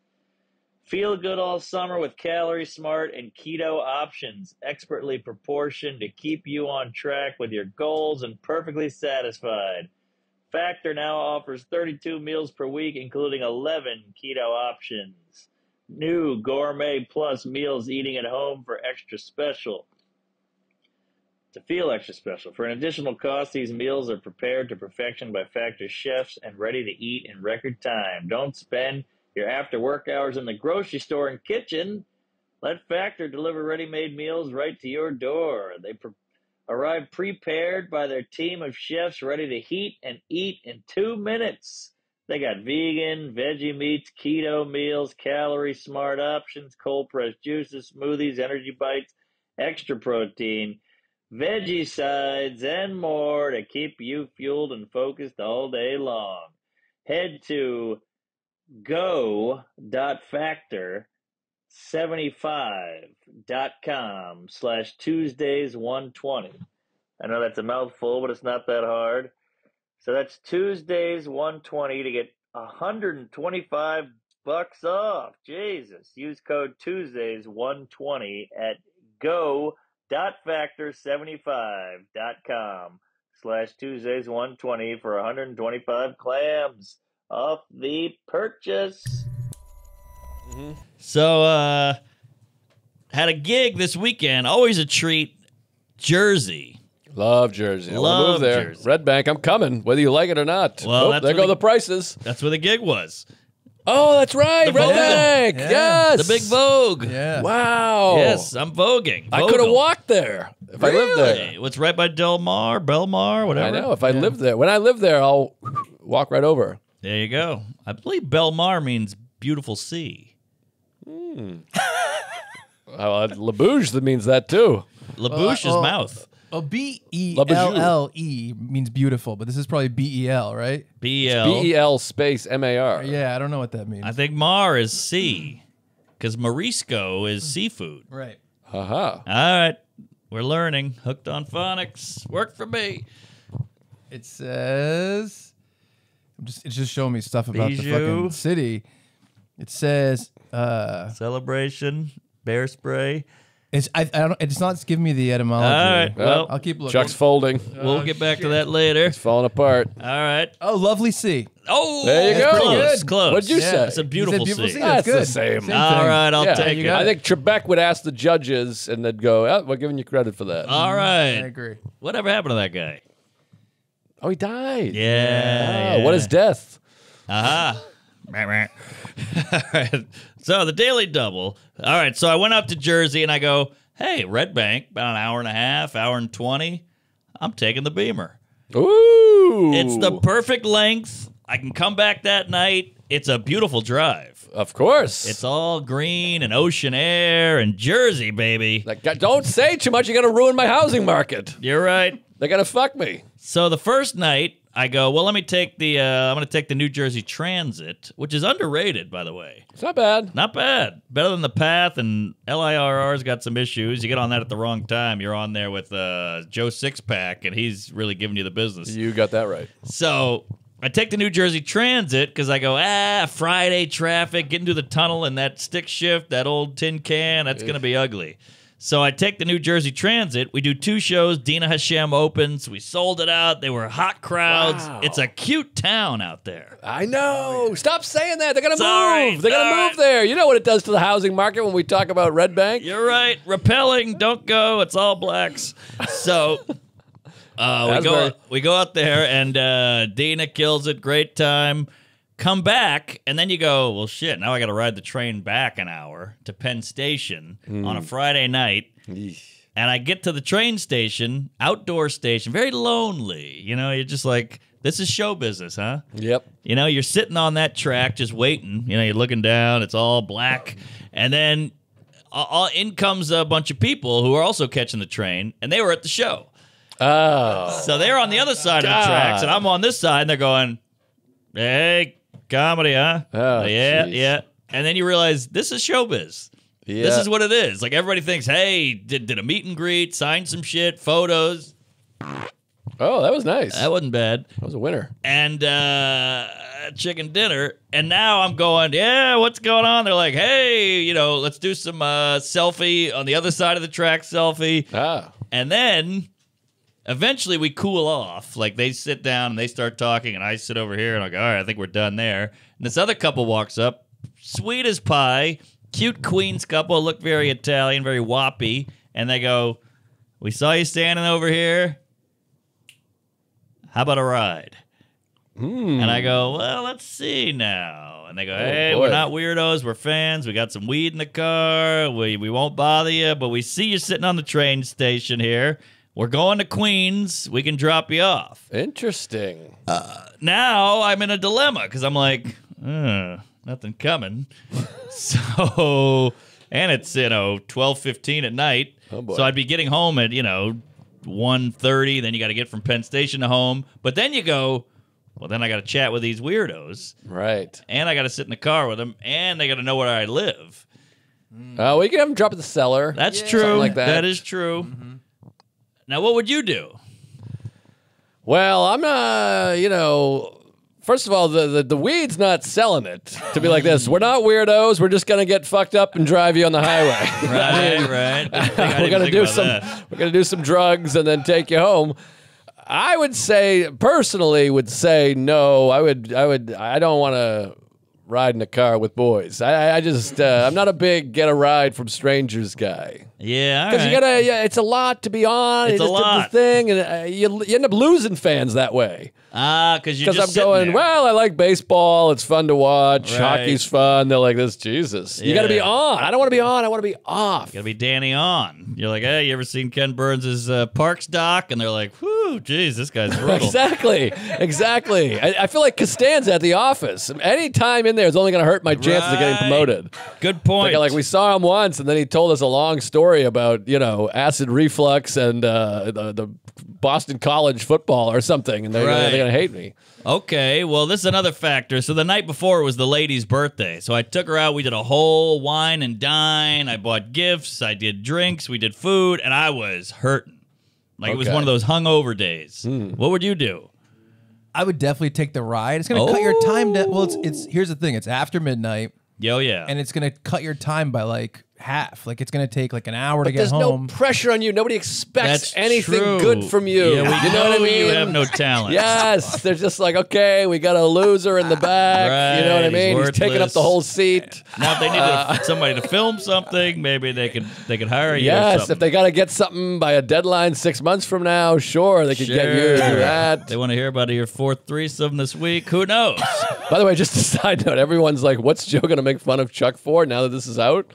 Feel good all summer with Calorie Smart and keto options, expertly proportioned to keep you on track with your goals and perfectly satisfied. Factor now offers 32 meals per week, including 11 keto options. New Gourmet Plus meals eating at home for extra special. To feel extra special. For an additional cost, these meals are prepared to perfection by Factor chefs and ready to eat in record time. Don't spend your after work hours in the grocery store and kitchen. Let Factor deliver ready made meals right to your door. They pre- arrive prepared by their team of chefs ready to heat and eat in two minutes. They got vegan, veggie meats, keto meals, calorie smart options, cold pressed juices, smoothies, energy bites, extra protein, veggie sides, and more to keep you fueled and focused all day long. Head to go.factor 75.com slash Tuesdays 120. I know that's a mouthful, but it's not that hard. So that's Tuesdays 120 to get 125 bucks off. Jesus. Use code Tuesdays 120 at go.factor75.com slash Tuesdays 120 for 125 clams off the purchase. So, uh, had a gig this weekend. Always a treat. Jersey. Love Jersey. I want to Love move there. Jersey. Red Bank, I'm coming, whether you like it or not. Well, Oh, there go the- the prices. That's where the gig was. Oh, that's right. The Red Vogue. Bank. Yeah. Yes. The big Vogue. Yeah. Wow. Yes, I'm voguing. I could have walked there if I lived there. What's right by Del Mar, Belmar, whatever. I know. If I lived there, when I live there, I'll walk right over. There you go. I believe Belmar means beautiful sea. Hmm. Uh, Labouche that means that too. Labouche's oh. Uh, mouth. Well, B E L L E means beautiful, but this is probably B E L, right? B L. B E L space M A R. Yeah, I don't know what that means. I think Mar is sea, because Morisco is seafood. right. Haha. All right, we're learning. Hooked on phonics. Work for me. It says, I'm just it's just showing me stuff about the fucking city. It says, uh, Celebration. Bear spray. it's I, I don't it's not giving me the etymology. All right. Well, I'll keep looking. Chuck's folding. we'll get back to that later. It's falling apart. All right. Oh, lovely sea. Oh, There you go. Close. Close. What'd you Yeah. say? It's a beautiful, said beautiful sea. sea. That's That's the good. same. All thing. right, I'll Yeah. take you it. I think Trebek would ask the judges, and they'd go, oh, "We're giving you credit for that." All I right. agree. Whatever happened to that guy? Oh, he died. Yeah. Ah, What is death? Aha. All right. So the daily double. All right. So I went up to Jersey and I go, hey, Red Bank, about an hour and a half, hour and 20. I'm taking the Beamer. Ooh. It's the perfect length. I can come back that night. It's a beautiful drive. Of course. It's all green and ocean air and Jersey, baby. like, don't say too much. You're gonna ruin my housing market. You're right. They're gonna fuck me. So the first night, I go, well, let me take the. Uh, I'm to take the New Jersey Transit, which is underrated, by the way. It's not bad. Not bad. Better than the Path, and LIRR's got some issues. You get on that at the wrong time. You're on there with uh, Joe Sixpack, and he's really giving you the business. You got that right. So I take the New Jersey Transit because I go, ah, Friday traffic, getting to the tunnel and that stick shift, that old tin can, that's going to be ugly. So I take the New Jersey Transit. We do two shows. Dina Hashem opens. We sold it out. They were hot crowds. Wow. It's a cute town out there. I know. Stop saying that. They're gonna Sorry, move. They're gonna sorry. move there. You know what it does to the housing market when we talk about Red Bank. You're right. Repelling. Don't go. It's all blacks. So uh, we go Asbury. we go out there and uh, Dina kills it. Great time. Come back and then you go. Well, shit. Now I got to ride the train back an hour to Penn Station on a hmm. Friday night. And I get to the train station, outdoor station, very lonely. You know, you're just like, this is show business, huh? Yep. You know, you're sitting on that track just waiting. You know, you're looking down, it's all black. And then all, in comes a bunch of people who are also catching the train, and they were at the show. Oh. So they're on the other side of the tracks, and I'm on this side, and they're going, hey, comedy, huh? Oh, yeah, jeez. yeah. And then you realize this is showbiz. Yeah. This is what it is. Like everybody thinks, hey, did, did a meet and greet, signed some shit, photos. Oh, that was nice. That wasn't bad. That was a winner. and uh, chicken dinner. And now I'm going, yeah, what's going on? They're like, hey, you know, let's do some uh, selfie on the other side of the track selfie. Ah. And then eventually we cool off. Like they sit down and they start talking, and I sit over here and I go, all right, I think we're done there. And this other couple walks up, sweet as pie, cute Queens couple, look very Italian, very whoppy. And they go, we saw you standing over here. How about a ride? Hmm. And I go, well, let's see now. And they go, oh, hey, boy. we're not weirdos. We're fans. We got some weed in the car. We, we won't bother you, but we see you sitting on the train station here. We're going to Queens. We can drop you off. Interesting. Now I'm in a dilemma because I'm like, uh, nothing coming. so, and it's, you know, 12, 15 at night. Oh, boy. so I'd be getting home at, you know, 1.30. Then you got to get from Penn Station to home. But then you go, well, then I got to chat with these weirdos. right. And I got to sit in the car with them. And they got to know where I live. Uh, we can have them drop at the cellar. That's Yeah. true. Something like that. That is true. Now, what would you do? Well, I'm not, you know, first of all, the, the, the weed's not selling it to be like this. We're not weirdos. We're just going to get fucked up and drive you on the highway. Right, right. I think I we're gonna do some that. we're gonna do some drugs and then take you home. I would say personally would say no. I would I would I don't want to ride in a car with boys. I I just uh, I'm not a big get a ride from strangers guy. Yeah, Because you gotta, yeah, it's a lot to be on. It's a lot. The thing, and uh, you, you end up losing fans that way. Ah, because you're Because just I'm going, there. well, I like baseball. It's fun to watch. Right. Hockey's fun. They're like this. Jesus, you got to be on. I don't want to be on. I want to be off. Gotta be Danny on. You're like, hey, you ever seen Ken Burns' uh, Parks doc? And they're like, whew, geez, this guy's brutal. Exactly, exactly. I, I feel like Costanza at the office. Any time in there is only going to hurt my chances of getting promoted. Good point. Like, like we saw him once, and then he told us a long story about you know acid reflux and uh, the the Boston College football or something, and they're Right. Going to hate me. Okay, well, this is another factor. So the night before was the lady's birthday. So I took her out. We did a whole wine and dine. I bought gifts. I did drinks. We did food, and I was hurting. Like it was Okay. one of those hungover days. Hmm. What would you do? I would definitely take the ride. It's gonna cut your time down. Well, it's it's here's the thing. It's after midnight, Yo, oh, yeah. and it's gonna cut your time by like half. Like it's gonna take like an hour to But get there's home. no pressure on you. Nobody expects That's anything true. good from you. Yeah, we you know, what I mean? you have no talent. Yes, they're just like, okay, we got a loser in the back. you know what I mean? he's He's taking up the whole seat. Now, if they need uh, somebody to film something, maybe they could they could hire you. Yes, something. if they got to get something by a deadline six months from now, sure, they could get you to do Sure. that. They want to hear about your fourth threesome this week. Who knows? By the way, just a side note, everyone's like, what's Joe going to make fun of Chuck for now that this is out?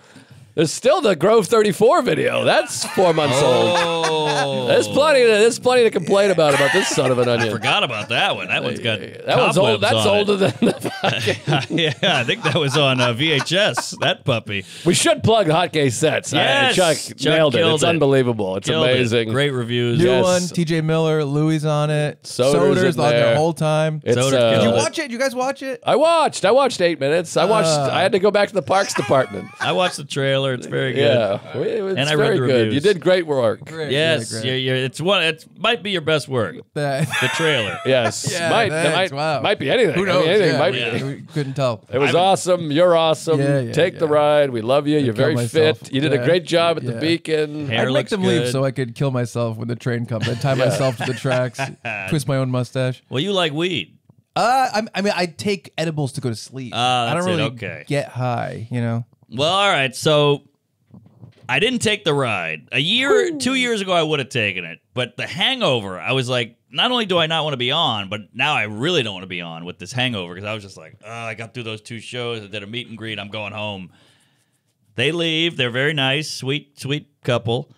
There's still the Grove 34 video. That's four months old. Oh, There's plenty. To, there's plenty to complain about about this son of an onion. I forgot about that one. That one's got that one's old. That's on it. older than the fucking. yeah, I think that was on uh, VHS. That puppy. We should plug Hot Gay Sets. Yes, Chuck, Chuck nailed it. It's it. unbelievable. It's Killed it. amazing. Great reviews. New Yes. one, TJ Miller, Louis on it. Soder's Soder's in on there. the whole time. It's, Soder uh, Did you killed it. watch it? You guys watch it? I watched. I watched eight minutes. I watched. Uh. I had to go back to the Parks Department. I watched the trailer. It's very good. Yeah, it's And I read very the good. reviews. You did great work. Great, Yes, yeah, you're, you're, it's one. It might be your best work. The trailer. Yes, Yeah, might, might, Wow. might be anything. Who I knows? mean, anything yeah, might yeah. be. We couldn't tell. It was awesome. You're awesome. Yeah, yeah, Take the ride. We love you. You're very myself. fit. You did a great job at the Beacon. Hair I'd make looks them leave so I could kill myself when the train comes. I'd tie myself to the tracks, twist my own mustache. Well, you like weed. Uh, I, I mean, I take edibles to go to sleep. Ah, I don't it, really okay. get high, you know. Well, all right. So I didn't take the ride. A year, two years ago, I would have taken it. But the hangover, I was like, not only do I not want to be on, but now I really don't want to be on with this hangover because I was just like, oh, I got through those two shows. I did a meet and greet. I'm going home. They leave. They're very nice, sweet, sweet couple.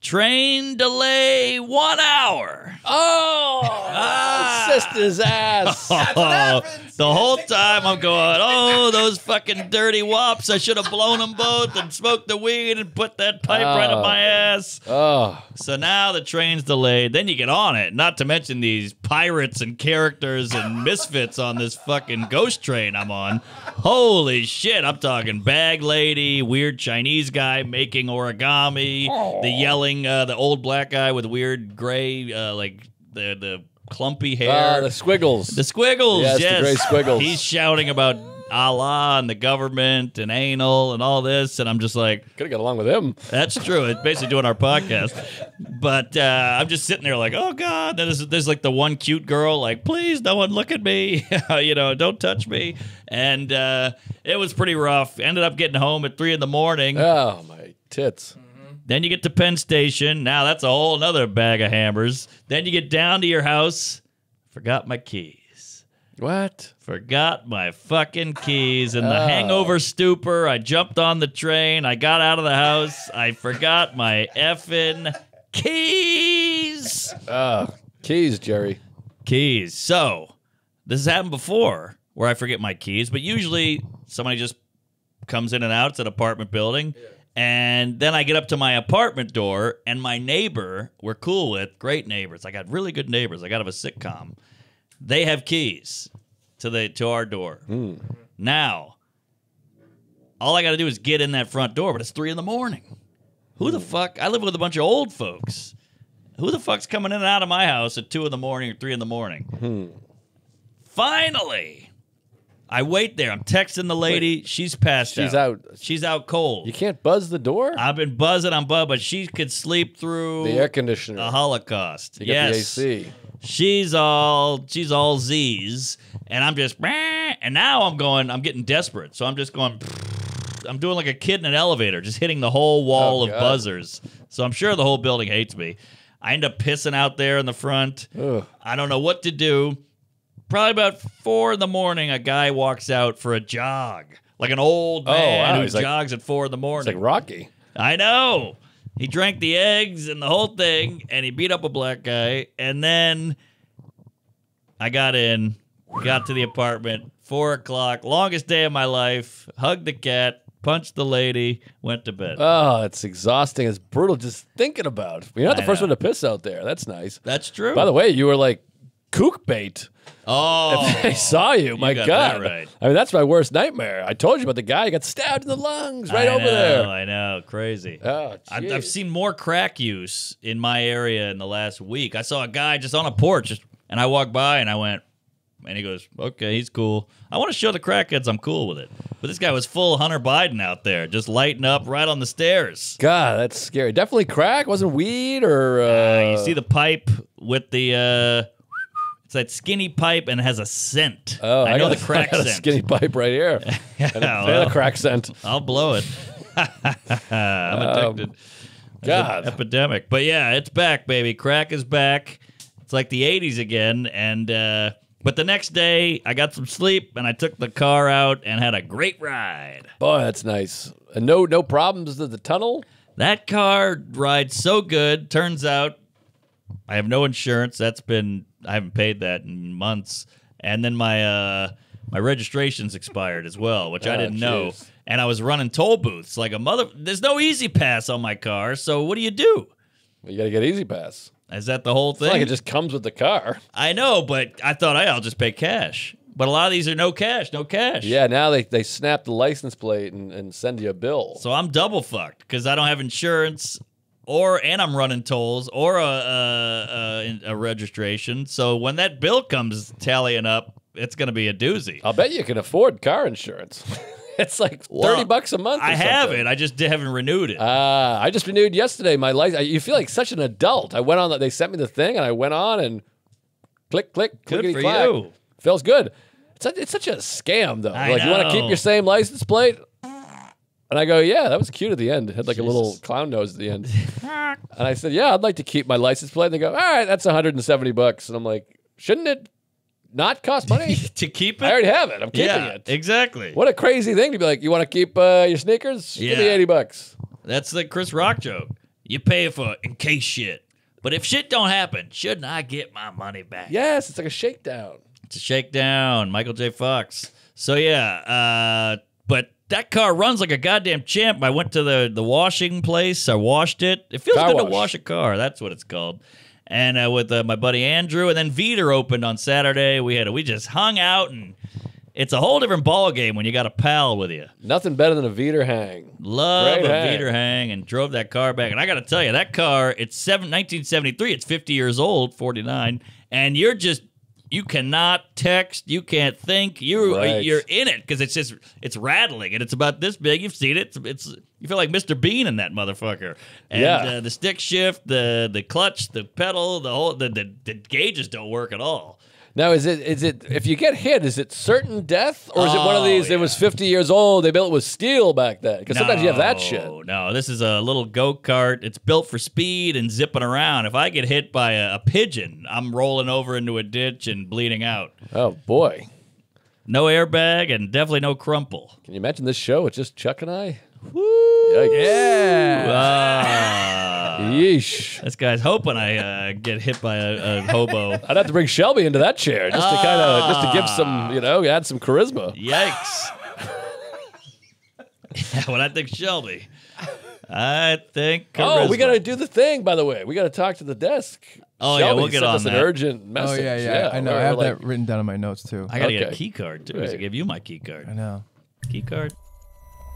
Train delay one hour. Oh, Ah. sister's ass. Oh, the whole time I'm going, oh, those fucking dirty wops. I should have blown them both and smoked the weed and put that pipe right up Oh. my ass. oh, So now the train's delayed. Then you get on it. Not to mention these pirates and characters and misfits on this fucking ghost train I'm on. Holy shit. I'm talking bag lady, weird Chinese guy making origami, the yelling, uh, the old black guy with weird gray, uh, like the, the clumpy hair. Ah, the squiggles. The squiggles, Yes, yes. the gray squiggles. He's shouting about Allah and the government and anal and all this, and I'm just like, Could have got along with him. that's true. It's basically doing our podcast, but uh, I'm just sitting there like, oh god. Then there's, there's like the one cute girl, like, please, no one look at me, you know, don't touch me, and uh, it was pretty rough. Ended up getting home at three in the morning. Oh my tits. Then you get to Penn Station. Now that's a whole another bag of hammers. Then you get down to your house. Forgot my keys. What? Forgot my fucking keys in the Oh. hangover stupor. I jumped on the train. I got out of the house. I forgot my effing keys. Oh, keys, Jerry. Keys. So, this has happened before where I forget my keys, but usually somebody just comes in and out. It's an apartment building. And then I get up to my apartment door, and my neighbor, we're cool with, great neighbors. I got really good neighbors. I got of a sitcom. They have keys to the to our door. Hmm. Now, all I got to do is get in that front door, but it's three in the morning. Who the hmm. fuck? I live with a bunch of old folks. Who the fuck's coming in and out of my house at two in the morning or three in the morning? Hmm. Finally, I wait there. I'm texting the lady. She's passed She's out. out. She's out cold. You can't buzz the door. I've been buzzing on Bud, but she could sleep through the air conditioner. the Holocaust. You yes, the AC. she's all she's all Z's, and I'm just and now I'm going. I'm getting desperate, so I'm just going. I'm doing like a kid in an elevator, just hitting the whole wall Oh, of God. buzzers. So I'm sure the whole building hates me. I end up pissing out there in the front. Ugh. I don't know what to do. Probably about four in the morning, a guy walks out for a jog, like an old Oh, man wow. who He's like- jogs at four in the It's morning. like Rocky. I know. He drank the eggs and the whole thing, and he beat up a black guy. And then I got in, got to the apartment, four o'clock, longest day of my life. Hugged the cat, punched the lady, went to bed. Oh, it's exhausting. It's brutal just thinking about. You're not the I first know. one to piss out there. That's nice. That's true. By the way, you were like kook bait. Oh, I saw you. My got God. that right. I mean, that's my worst nightmare. I told you about the guy who got stabbed in the lungs right I over know, there. I know, crazy. Oh, I've. I've seen more crack use in my area in the last week. I saw a guy just on a porch, just, and I walked by and I went, and he goes, "Okay, he's cool." I want to show the crackheads I'm cool with it, but this guy was full Hunter Biden out there, just lighting up right on the stairs. God, that's scary. Definitely crack. Wasn't weed or. Uh, Uh, you see the pipe with the. uh it's that skinny pipe and it has a scent. Oh, I know got the crack I scent. skinny pipe right here. Yeah, well, a crack scent. I'll blow it. I'm addicted. An God. epidemic. But yeah, it's back, baby. Crack is back. It's like the '80s again. And uh, but the next day, I got some sleep and I took the car out and had a great ride. Boy, that's nice. And no no problems with the tunnel. That car rides so good. Turns out I have no insurance. That's been I haven't paid that in months. And then my uh my registration's expired as well, which I Ah, didn't know. And I was running toll booths like a mother. There's no easy pass on my car. So what do you do? You got to get Easy Pass. Is that the whole thing? not like it just comes with the car. I know, but I thought hey, I'll just pay cash. But a lot of these are no cash, no cash. Yeah, now they, they snap the license plate and, and send you a bill. So I'm double fucked because I don't have insurance, or and I'm running tolls or a, a, a, a registration. So when that bill comes tallying up, it's going to be a doozy. I'll bet you can afford car insurance. it's like Well, 30 bucks a month. or I have it. I just haven't renewed it. Ah, I just renewed yesterday my license. You feel like such an adult. I went on. They sent me the thing, and I went on and click, click, Good for clack. you. Feels good. It's a, it's such a scam though. I like you want to keep your same license plate, and I go, yeah, that was cute at the end. It had like a little clown nose at the end, and I said, yeah, I'd like to keep my license plate. And they go, all right, that's 170 bucks, and I'm like, shouldn't it not cost money? to keep it? I already have it. I'm keeping yeah, it. exactly. What a crazy thing to be like. You want to keep uh, your sneakers? Give me 80 bucks. That's the Chris Rock joke. You pay for in case shit. But if shit don't happen, shouldn't I get my money back? Yes, it's like a shakedown. It's a shakedown, Michael J. Fox. So yeah, uh, but that car runs like a goddamn champ. I went to the the washing place. I washed it. It feels Car good wash. to wash a car. That's what it's called. And uh, with uh, my buddy Andrew, and then Veter opened on Saturday. We had we just hung out, and it's a whole different ball game when you got a pal with you. Nothing better than a Veter hang. Love Great a hang. Veter hang and drove that car back. And I got to tell you, that car, it's seven, 1973. It's 50 years old, 49. And you're just, you cannot text. You can't think. You, Right. You're in it because it's just, it's rattling and it's about this big. You've seen it. It's, it's you feel like Mr. Bean in that motherfucker. And Yeah. uh, the stick shift, the the clutch, the pedal, the whole, the, the, the gauges don't work at all. Now, is it is it if you get hit, is it certain death, or is it one of Oh, these? It was 50 years old. They built it with steel back then. Because sometimes you have that shit. No, No, this is a little go kart. It's built for speed and zipping around. If I get hit by a, a pigeon, I'm rolling over into a ditch and bleeding out. Oh boy, No airbag and definitely no crumple. can you imagine this show? It's just Chuck and I. Yikes. Ah, Yeesh. this guy's hoping I uh, get hit by a, a hobo. I'd have to bring Shelby into that chair just to kind of just to give some, you know, add some charisma. Yikes. yeah, when I think Shelby, I think. Oh, we got to do the thing, by the way. We got to talk to the desk. Oh, yeah, Shelby we'll get sent on us an that. urgent Oh message. yeah, yeah. I know. I we're have like- that written down in my notes too. I gotta get a Okay. key card too. 'cause I Right. gave you my key card. I know. Key card.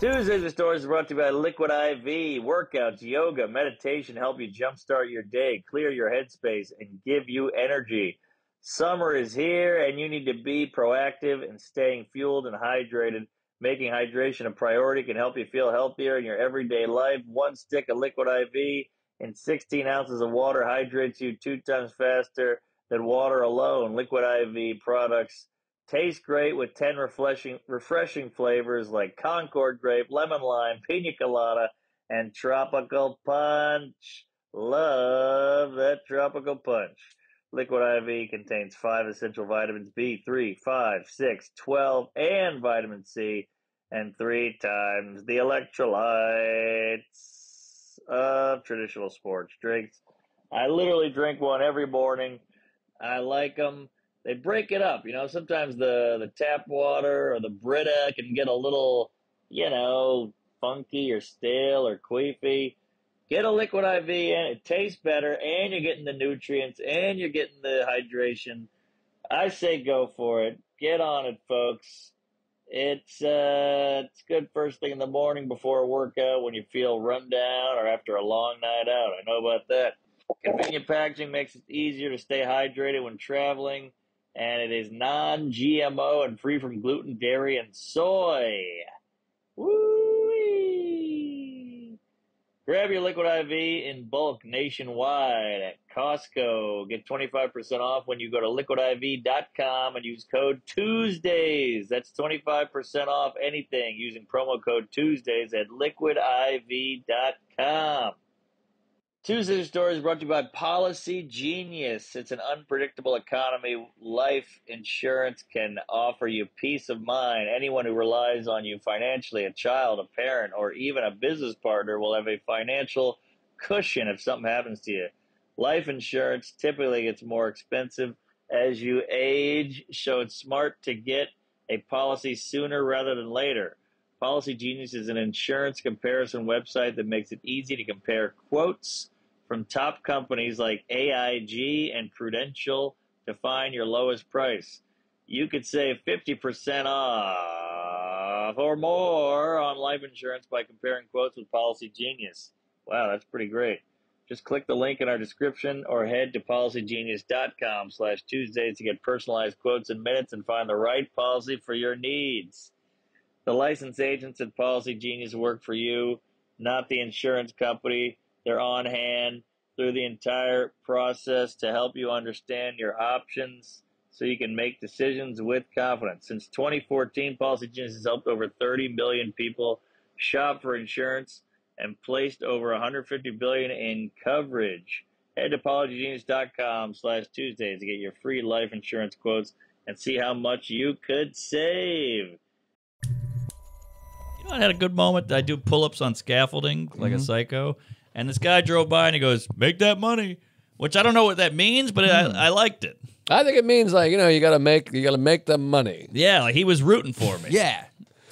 Tuesdays with Stories is brought to you by Liquid IV. Workouts, yoga, meditation help you jumpstart your day, clear your headspace, and give you energy. Summer is here, and you need to be proactive in staying fueled and hydrated. Making hydration a priority can help you feel healthier in your everyday life. One stick of Liquid IV and 16 ounces of water hydrates you two times faster than water alone. Liquid IV products Tastes great with 10 refreshing, refreshing flavors like Concord grape, lemon lime, pina colada, and tropical punch. Love that tropical punch. Liquid IV contains five essential vitamins B3, 5, 6, 12, and vitamin C, and three times the electrolytes of traditional sports drinks. I literally drink one every morning. I like them they break it up. You know, sometimes the the tap water or the Brita can get a little, you know, funky or stale or queefy. Get a liquid IV and it tastes better, and you're getting the nutrients and you're getting the hydration. I say go for it. Get on it, folks. It's uh, it's good first thing in the morning before a workout when you feel run down or after a long night out. I know about that. Convenient packaging makes it easier to stay hydrated when traveling and it is non GMO and free from gluten, dairy, and soy. Woo! Grab your Liquid IV in bulk nationwide at Costco. Get 25% off when you go to liquidiv.com and use code Tuesdays. That's 25% off anything using promo code Tuesdays at liquidiv.com. Tuesday's story is brought to you by Policy Genius. It's an unpredictable economy. Life insurance can offer you peace of mind. Anyone who relies on you financially, a child, a parent, or even a business partner, will have a financial cushion if something happens to you. Life insurance typically gets more expensive as you age, so it's smart to get a policy sooner rather than later. Policy Genius is an insurance comparison website that makes it easy to compare quotes from top companies like AIG and Prudential to find your lowest price. You could save 50% off or more on life insurance by comparing quotes with Policy Genius. Wow, that's pretty great. Just click the link in our description or head to policygenius.com slash Tuesdays to get personalized quotes in minutes and find the right policy for your needs. The licensed agents at Policy Genius work for you, not the insurance company. They're on hand through the entire process to help you understand your options so you can make decisions with confidence. Since 2014, Policy Genius has helped over 30 million people shop for insurance and placed over 150 billion in coverage. Head to policygenius.com slash Tuesdays to get your free life insurance quotes and see how much you could save. You know, I had a good moment. I do pull ups on scaffolding like a mm-hmm. psycho. And this guy drove by and he goes, Make that money. Which I don't know what that means, but I, hmm. I liked it. I think it means like you know you gotta make you gotta make the money. Yeah, like he was rooting for me. Yeah.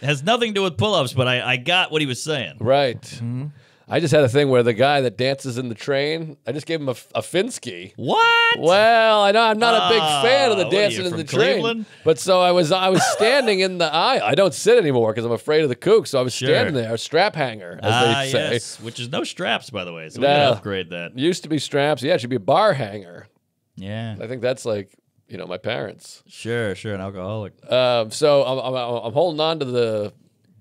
It has nothing to do with pull ups, but I, I got what he was saying. Right. Mm-hmm. I just had a thing where the guy that dances in the train, I just gave him a, a Finsky. What? Well, I know I'm not a big Ah, fan of the what are you, dancing in from the train, but so I was I was standing in the aisle. I don't sit anymore because I'm afraid of the kook. So I was Sure. standing there, a strap hanger, as Ah, they say. yes. Which is no straps, by the way. So we No. can upgrade that. Used to be straps. Yeah, it should be a bar hanger. Yeah. I think that's like you know my parents. Sure, sure. An alcoholic. Um, so I'm, I'm, I'm holding on to the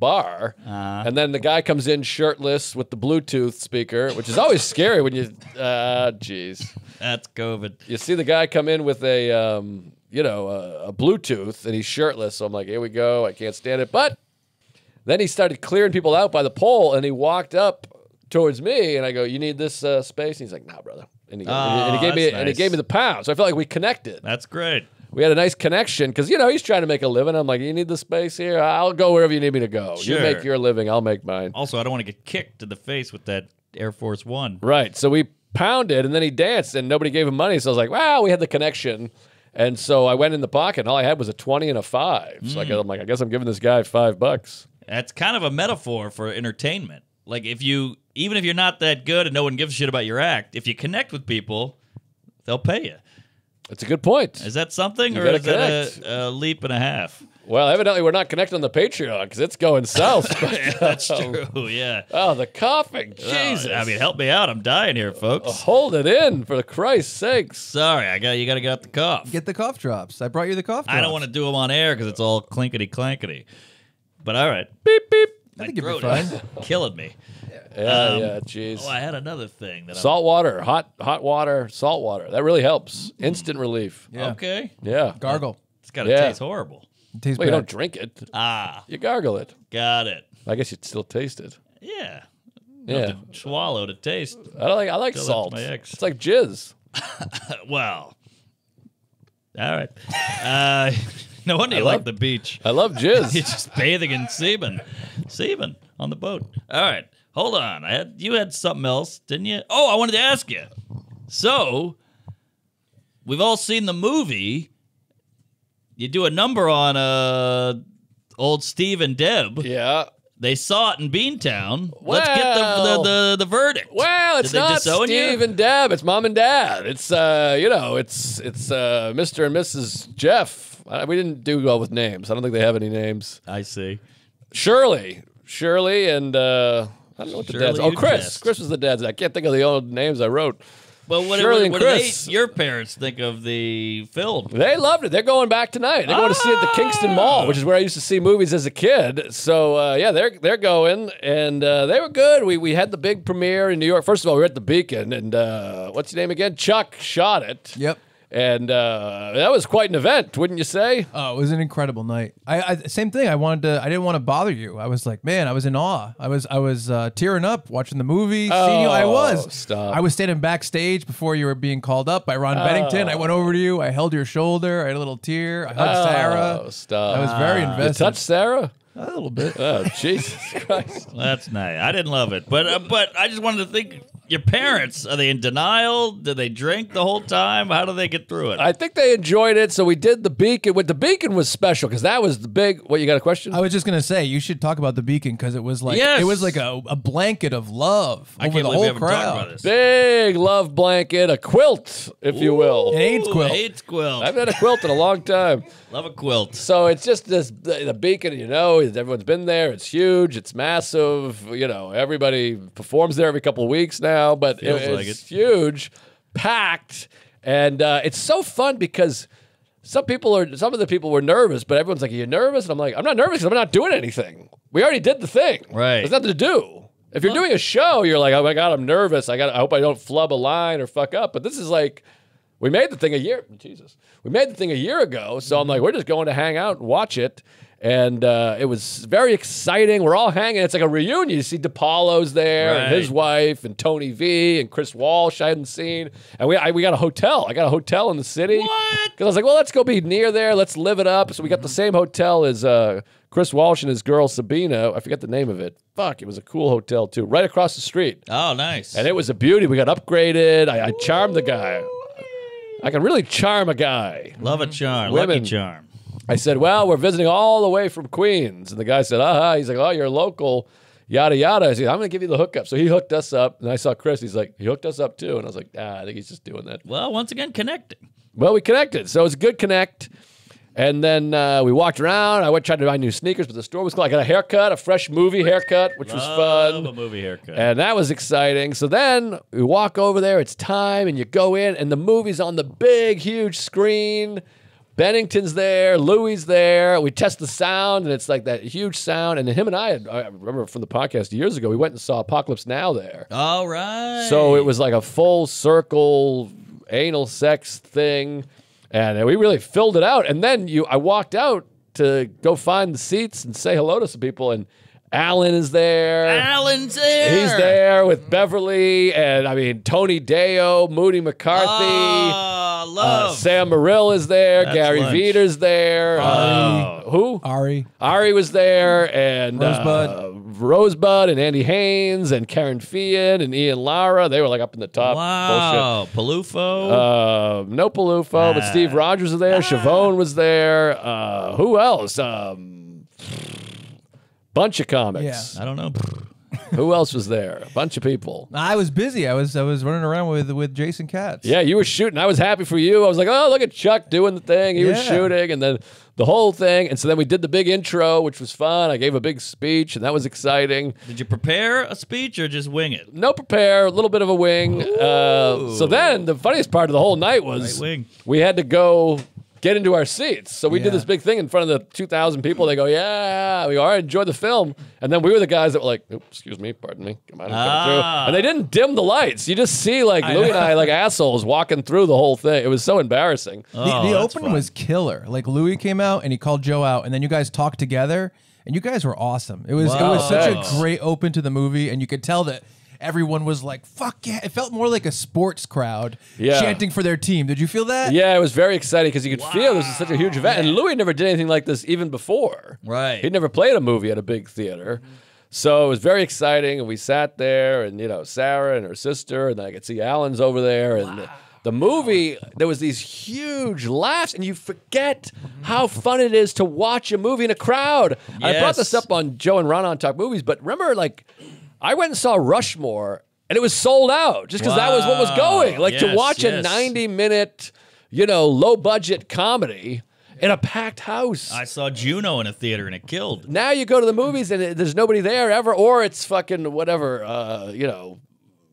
bar, Uh, and then the guy comes in shirtless with the Bluetooth speaker, which is always scary when you. Uh, jeez. that's COVID. you see the guy come in with a um, you know a, a Bluetooth and he's shirtless. So I'm like, here we go. I can't stand it. But then he started clearing people out by the pole, and he walked up towards me, and I go, "You need this uh, space?" And he's like, "Nah, brother." And he, and he Oh, gave me that's and he gave me the pound. So I felt like we connected. That's great. We had a nice connection because you know he's trying to make a living. I'm like, "You need the space here? I'll go wherever you need me to go. You make your living, I'll make mine." Also, I don't want to get kicked in the face with that Air Force One. Right. So we pounded and then he danced and nobody gave him money. So I was like, wow, we had the connection. And so I went in the pocket and all I had was a 20 and a five. So I hmm. guess, I'm like, I guess I'm giving this guy five bucks. That's kind of a metaphor for entertainment. Like if you, even if you're not that good and no one gives a shit about your act, if you connect with people, they'll pay you. It's a good point. Is that something, You or gotta is that a, a leap and a half? Well, evidently we're not connected on the Patreon because it's going south. But, That's uh, true. Yeah. oh, the coughing. Oh, Jesus. I mean, help me out. I'm dying here, folks. Oh, hold it in for Christ's sake. Sorry, I got you. Got to get out the cough. Get the cough drops. I brought you the cough drops. I don't want to do them on air because it's all clinkety clankety. But all right, Beep, beep. I My think you'll be throat fine. is killing me. Yeah, Um, yeah, jeez. Oh, I had another thing that Salt water, hot hot water, salt water. That really helps. Instant relief. Yeah. okay. Yeah. Gargle. It's got to Yeah. taste horrible. It tastes Well, you don't drink it. Ah, You gargle it. got it. I guess you'd still taste it. Yeah. Yeah. To swallow to taste. I don't like. I like Tell salt. my ex. It's like jizz. Well, all right. Uh, no wonder you love- like the beach. I love jizz. just bathing in semen, semen on the boat. All right, hold on. I had you had something else, didn't you? Oh, I wanted to ask you. So, we've all seen the movie. You do a number on uh, old Steve and Deb. yeah. They saw it in Beantown. Let's get the the, Well- the, the verdict. Well, it's Did they not disown you? Steve and Deb. It's mom and dad. It's uh, you know, it's it's uh, Mr. and Mrs. Jeff. We didn't do well with names. I don't think they have any names. I see. Shirley, Shirley, and uh, I don't know what the Shirley dad's. Oh, Chris. Ujest. Chris was the dad's. I can't think of the old names I wrote. But what, Shirley what, and what do they, Chris. your parents think of the film? They loved it. They're going back tonight. They're going to see it at the Kingston Mall, which is where I used to see movies as a kid. So uh, yeah, they're they're going, and uh, they were good. We we had the big premiere in New York. First of all, we were at the Beacon, and uh, what's your name again? Chuck shot it. Yep. And uh, that was quite an event, wouldn't you say? Oh, it was an incredible night. I, I same thing. I wanted to. I didn't want to bother you. I was like, man, I was in awe. I was I was uh, tearing up watching the movie. seeing you. I Oh, was. stop. I was standing backstage before you were being called up by Ron Bennington. I went over to you. I held your shoulder. I had a little tear. I hugged Sarah. Oh, stop. I was very You invested. touched Sarah? A little bit. Oh, Jesus Christ. That's nice. I didn't love it, but uh, but I just wanted to think. Your parents are they in denial? Did they drink the whole time? How do they get through it? I think they enjoyed it, so we did the beacon. With the beacon was special because that was the big. What you got a question? I was just gonna say you should talk about the beacon because it was like Yes. it was like a, a blanket of love I over can't the believe we whole haven't talked crowd. about this. Big love blanket, a quilt, if you will. An AIDS Ooh, quilt. AIDS quilt. I haven't had a quilt in a long time. Love a quilt. So it's just this the, the beacon, you know, everyone's been there. It's huge, it's massive. You know, everybody performs there every couple of weeks now, but it- like it's huge, packed, and uh, it's so fun because some people are some of the people were nervous, but everyone's like, "Are you nervous?" And I'm like, "I'm not nervous. I'm not doing anything. We already did the thing. Right. There's nothing to do." If you're doing a show, you're like, "Oh my god, I'm nervous. I got. I hope I don't flub a line or fuck up." But this is like. We made the thing a year. Jesus, we made the thing a year ago. So I'm like, we're just going to hang out and watch it, and uh, it was very exciting. We're all hanging. It's like a reunion. You see DePaulo's there, and his wife, and Tony V, and Chris Walsh. I hadn't seen, and we I, we got a hotel. I got a hotel in the city. What? Because I was like, well, let's go be near there. Let's live it up. So we got the same hotel as uh, Chris Walsh and his girl Sabina. I forget the name of it. Fuck, it was a cool hotel too, right across the street. Oh, nice. And it was a beauty. We got upgraded. I, I charmed the guy. I can really charm a guy. Love a charm. Women. Lucky charm. I said, Well, we're visiting all the way from Queens. And the guy said, Uh huh. He's like, Oh, you're local, yada, yada. I said, I'm going to give you the hookup. So he hooked us up. And I saw Chris. He's like, He hooked us up too. And I was like, Ah, I think he's just doing that. Well, once again, connecting. Well, we connected. So it's a good connect. And then uh, we walked around. I went tried to buy new sneakers, but the store was closed. I got a haircut, a fresh movie haircut, which was Love fun. a movie haircut. And that was exciting. So then we walk over there, it's time, and you go in, and the movie's on the big, huge screen. Bennington's there, Louie's there. We test the sound, and it's like that huge sound. And him and I, had, I remember from the podcast years ago, we went and saw Apocalypse Now there. All right. So it was like a full circle anal sex thing, and we really filled it out. And then you, I walked out to go find the seats and say hello to some people, and Alan is there. Alan's there. He's there with Beverly and I mean Tony Deyo, Moody McCarthy, Oh, uh. Sam Morrill is there, That's Gary lunch. Veter's there, uh, Oh. who? Ari. Ari was there, and Rosebud. uh, Rosebud, and Andy Haynes, and Karen Fian, and Ian Lara. They were like up in the top. wow. Palufo. Bullshit. Uh, no Palufo, but Ah. Steve Rogers was there. Chavone was there. Uh, who else? Um, bunch of comics. Yeah. I don't know. Who else was there? A bunch of people. I was busy. I was I was running around with with Jason Katz. Yeah, you were shooting. I was happy for you. I was like, oh, look at Chuck doing the thing. He was shooting, and then the whole thing. And so then we did the big intro, which was fun. I gave a big speech, and that was exciting. Did you prepare a speech or just wing it? No prepare, a little bit of a wing. Uh, so then the funniest part of the whole night was Right wing. we had to go get into our seats. So we did this big thing in front of the 2,000 people. They go, yeah, we all right, enjoy the film. And then we were the guys that were like, excuse me, pardon me, come on, I'm through. Ah. And they didn't dim the lights. You just see like Louis and I like assholes walking through the whole thing. It was so embarrassing. The, Oh, the that's open fun. was killer. Like Louis came out and he called Joe out, and then you guys talked together, and you guys were awesome. It was it was such a great open to the movie, and you could tell that everyone was like, "Fuck yeah!" It felt more like a sports crowd Yeah. chanting for their team. Did you feel that? Yeah, it was very exciting because you could feel this is such a huge event. And Louis never did anything like this even before. Right. He'd never played a movie at a big theater. So it was very exciting. And we sat there, and, you know, Sarah and her sister, and I could see Alan's over there. And the, the movie, there was these huge laughs, and you forget how fun it is to watch a movie in a crowd. I brought this up on Joe and Ron on Talk Movies, but remember, like, I went and saw Rushmore, and it was sold out just because that was what was going. Like, to Yes, watch a 90 minute, you know, low budget comedy in a packed house. I saw Juno in a theater and it killed. now you go to the movies and it- there's nobody there ever, or it's fucking whatever, uh, you know,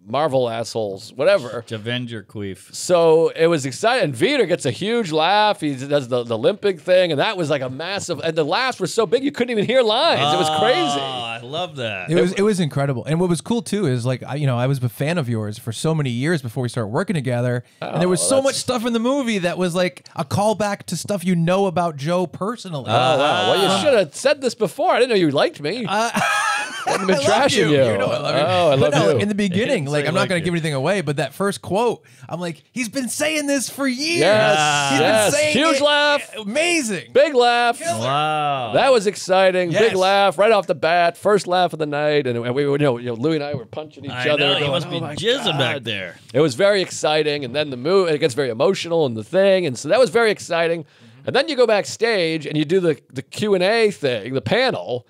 Marvel assholes, whatever. Avenger Queef. So it was exciting. And Vader gets a huge laugh. He does the, the limping thing, and that was like a massive. And the laughs were so big you couldn't even hear lines. it was Oh, crazy. I love that. It was it was incredible, and what was cool too is like I, you know I was a fan of yours for so many years before we started working together, and there was oh, so much stuff in the movie that was like a callback to stuff you know about Joe personally. Oh wow! Well, you ah. should have said this before. I didn't know you liked me. Uh, I've been trashing you. you. You know I love you. Oh, I but love no, you. in the beginning, like I'm not like going you. to give anything away, but that first quote, I'm like, he's been saying this for years. Yes, he's yes. been saying Huge it. laugh. amazing. Big laugh. wow. That was exciting. Big laugh right off the bat. First laugh of the night, and we were, you know, you know, Louis and I were punching each I other. know, you going, must be "Oh my jizzing back there. It was very exciting, and then the move it gets very emotional and the thing, and so that was very exciting. And then you go backstage and you do the the Q and A thing, the panel,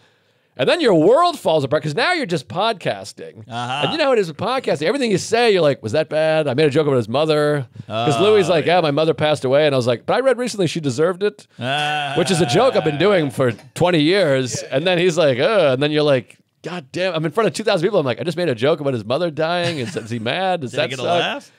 and then your world falls apart because now you're just podcasting. Uh-huh. And you know how it is with podcasting. Everything you say, you're like, "Was that bad?" I made a joke about his mother because Oh, Louis like, "Yeah, my mother passed away," and I was like, "But I read recently she deserved it." Ah. which is a joke I've been doing for 20 years. And then he's like, Ugh. and then you're like, God damn, I'm in front of 2,000 people. I'm like, I just made a joke about his mother dying. Is, is he mad? Does Did that get a suck? laugh?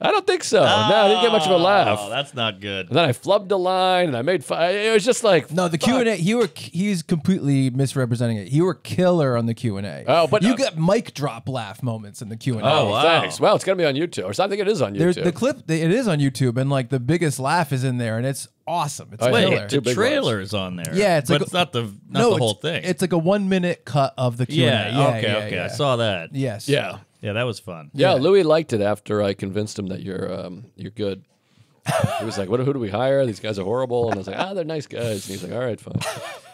I don't think so. no, I didn't get much of a oh, laugh. Oh, that's not good. and then I flubbed a line and I made fun. It was just like, No, the Q and A. You were he's completely misrepresenting it. You were killer on the Q and A. Oh, but- you uh, got mic drop laugh moments in the Q and A. oh, wow. thanks. Well, it's going to be on YouTube. Or something. I think it is on There's YouTube. the clip. It is on YouTube, and like the biggest laugh is in there, and it's awesome. It's Oh. Wait, killer. The trailer is on there. Yeah, it's but like- it's not the not no, the it's- whole thing. It's like a one minute cut of the Q and A. Yeah, okay, yeah, okay. yeah. I saw that. Yes. yeah. Yeah, that was fun. Yeah, Louis liked it after I convinced him that you're um, you're good. he was like, "What? Who do we hire? These guys are horrible." And I was like, "Ah, they're nice guys." And he's like, "All right, fine."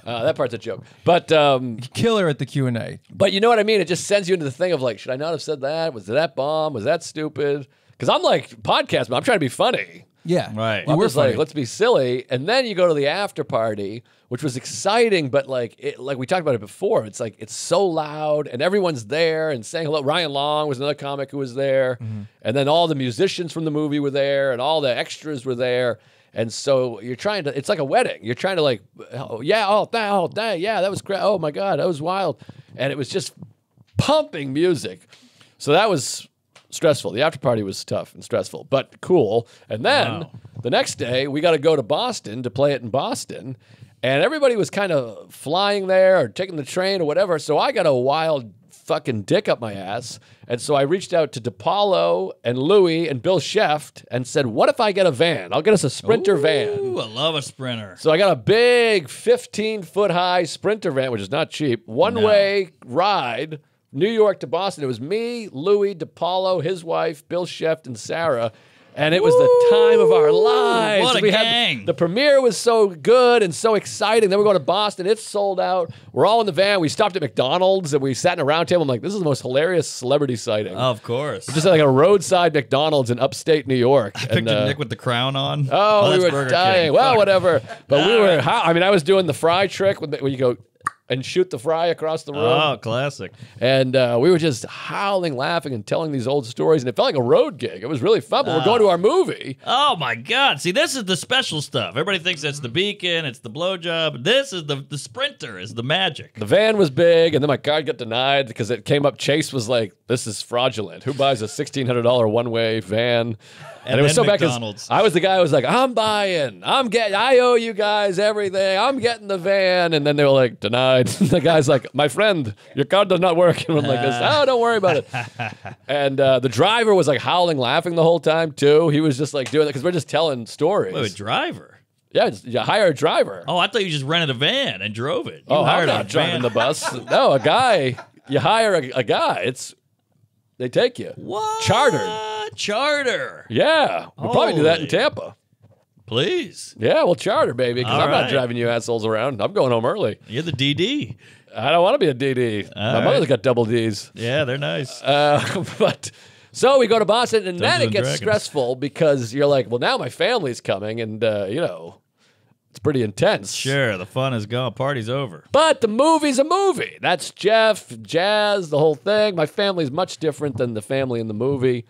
Uh, that part's a joke, but um, Killer at the Q and A. But you know what I mean? It just sends you into the thing of like, should I not have said that? Was that bomb? Was that stupid? Because I'm like podcast, but I'm trying to be funny. Yeah. Right. You I'm were just like, let's be silly. And then you go to the after party, which was exciting, but like, it, like we talked about it before. It's like it's so loud, and everyone's there and saying hello. Ryan Long was another comic who was there, Mm-hmm. and then all the musicians from the movie were there, and all the extras were there. And so you're trying to, it's like a wedding. You're trying to like, oh, yeah, oh, that, oh, that, yeah, that was great. Oh my God, that was wild. And it was just pumping music. So that was stressful. The after party was tough and stressful, but cool. And then Wow. the next day, we got to go to Boston to play it in Boston. And everybody was kind of flying there or taking the train or whatever. So I got a wild fucking dick up my ass. And so I reached out to DiPaolo and Louie and Bill Scheft and said, What if I get a van? I'll get us a Sprinter van. Ooh, I love a sprinter. So I got a big 15 foot high Sprinter van, which is not cheap, one way ride, New York to Boston. It was me, Louis DiPaolo, his wife, Bill Scheft, and Sarah. And it was the time of our lives. what a we gang. Had, the premiere was so good and so exciting. Then we go to Boston. It's sold out. We're all in the van. We stopped at McDonald's and we sat in a round table. I'm like, this is the most hilarious celebrity sighting. Of course. Just like a roadside McDonald's in upstate New York. I pictured uh, Nick with the crown on. Oh, we were Burger dying. King. Well, Fuck. whatever. But we were. I mean, I was doing the fry trick when you go and shoot the fry across the room, Oh, classic. and uh, we were just howling, laughing, and telling these old stories, and it felt like a road gig. It was really fun. But we're going to our movie. Oh my God! See, this is the special stuff. Everybody thinks that's the beacon, it's the blowjob. This is the the sprinter, is the magic. The van was big, and then my card got denied because it came up. Chase was like, "This is fraudulent. Who buys a sixteen hundred dollar one way van?" And, it was so then bad 'cause McDonald's. I was the guy who was like, "I'm buying. I'm getting. I owe you guys everything. I'm getting the van." And then they were like, "Denied." the guy's like, "My friend, your card does not work." And I'm like, this, "Oh, don't worry about it." and uh, the driver was like howling, laughing the whole time too. He was just like doing it because we're just telling stories. Wait, a driver. yeah, you hire a driver. Oh, I thought you just rented a van and drove it. You Oh, I'm hired not a driving the bus. no, a guy. You hire a, a guy. It's they take you. What? Chartered. Charter. Yeah, we'll probably do that in Holy. Tampa. Please. Yeah, we'll charter, baby, because All I'm not right. driving you assholes around. I'm going home early. You're the DD. I don't want to be a DD. My right. mother's got double D's. Yeah, they're nice. Uh, but so we go to Boston, and then Dungeons it and gets Dragons. stressful because you're like, well, now my family's coming, and uh, you know, it's pretty intense. sure, the fun is gone. Party's over. But the movie's a movie. That's Jeff, Jazz, the whole thing. My family's much different than the family in the movie.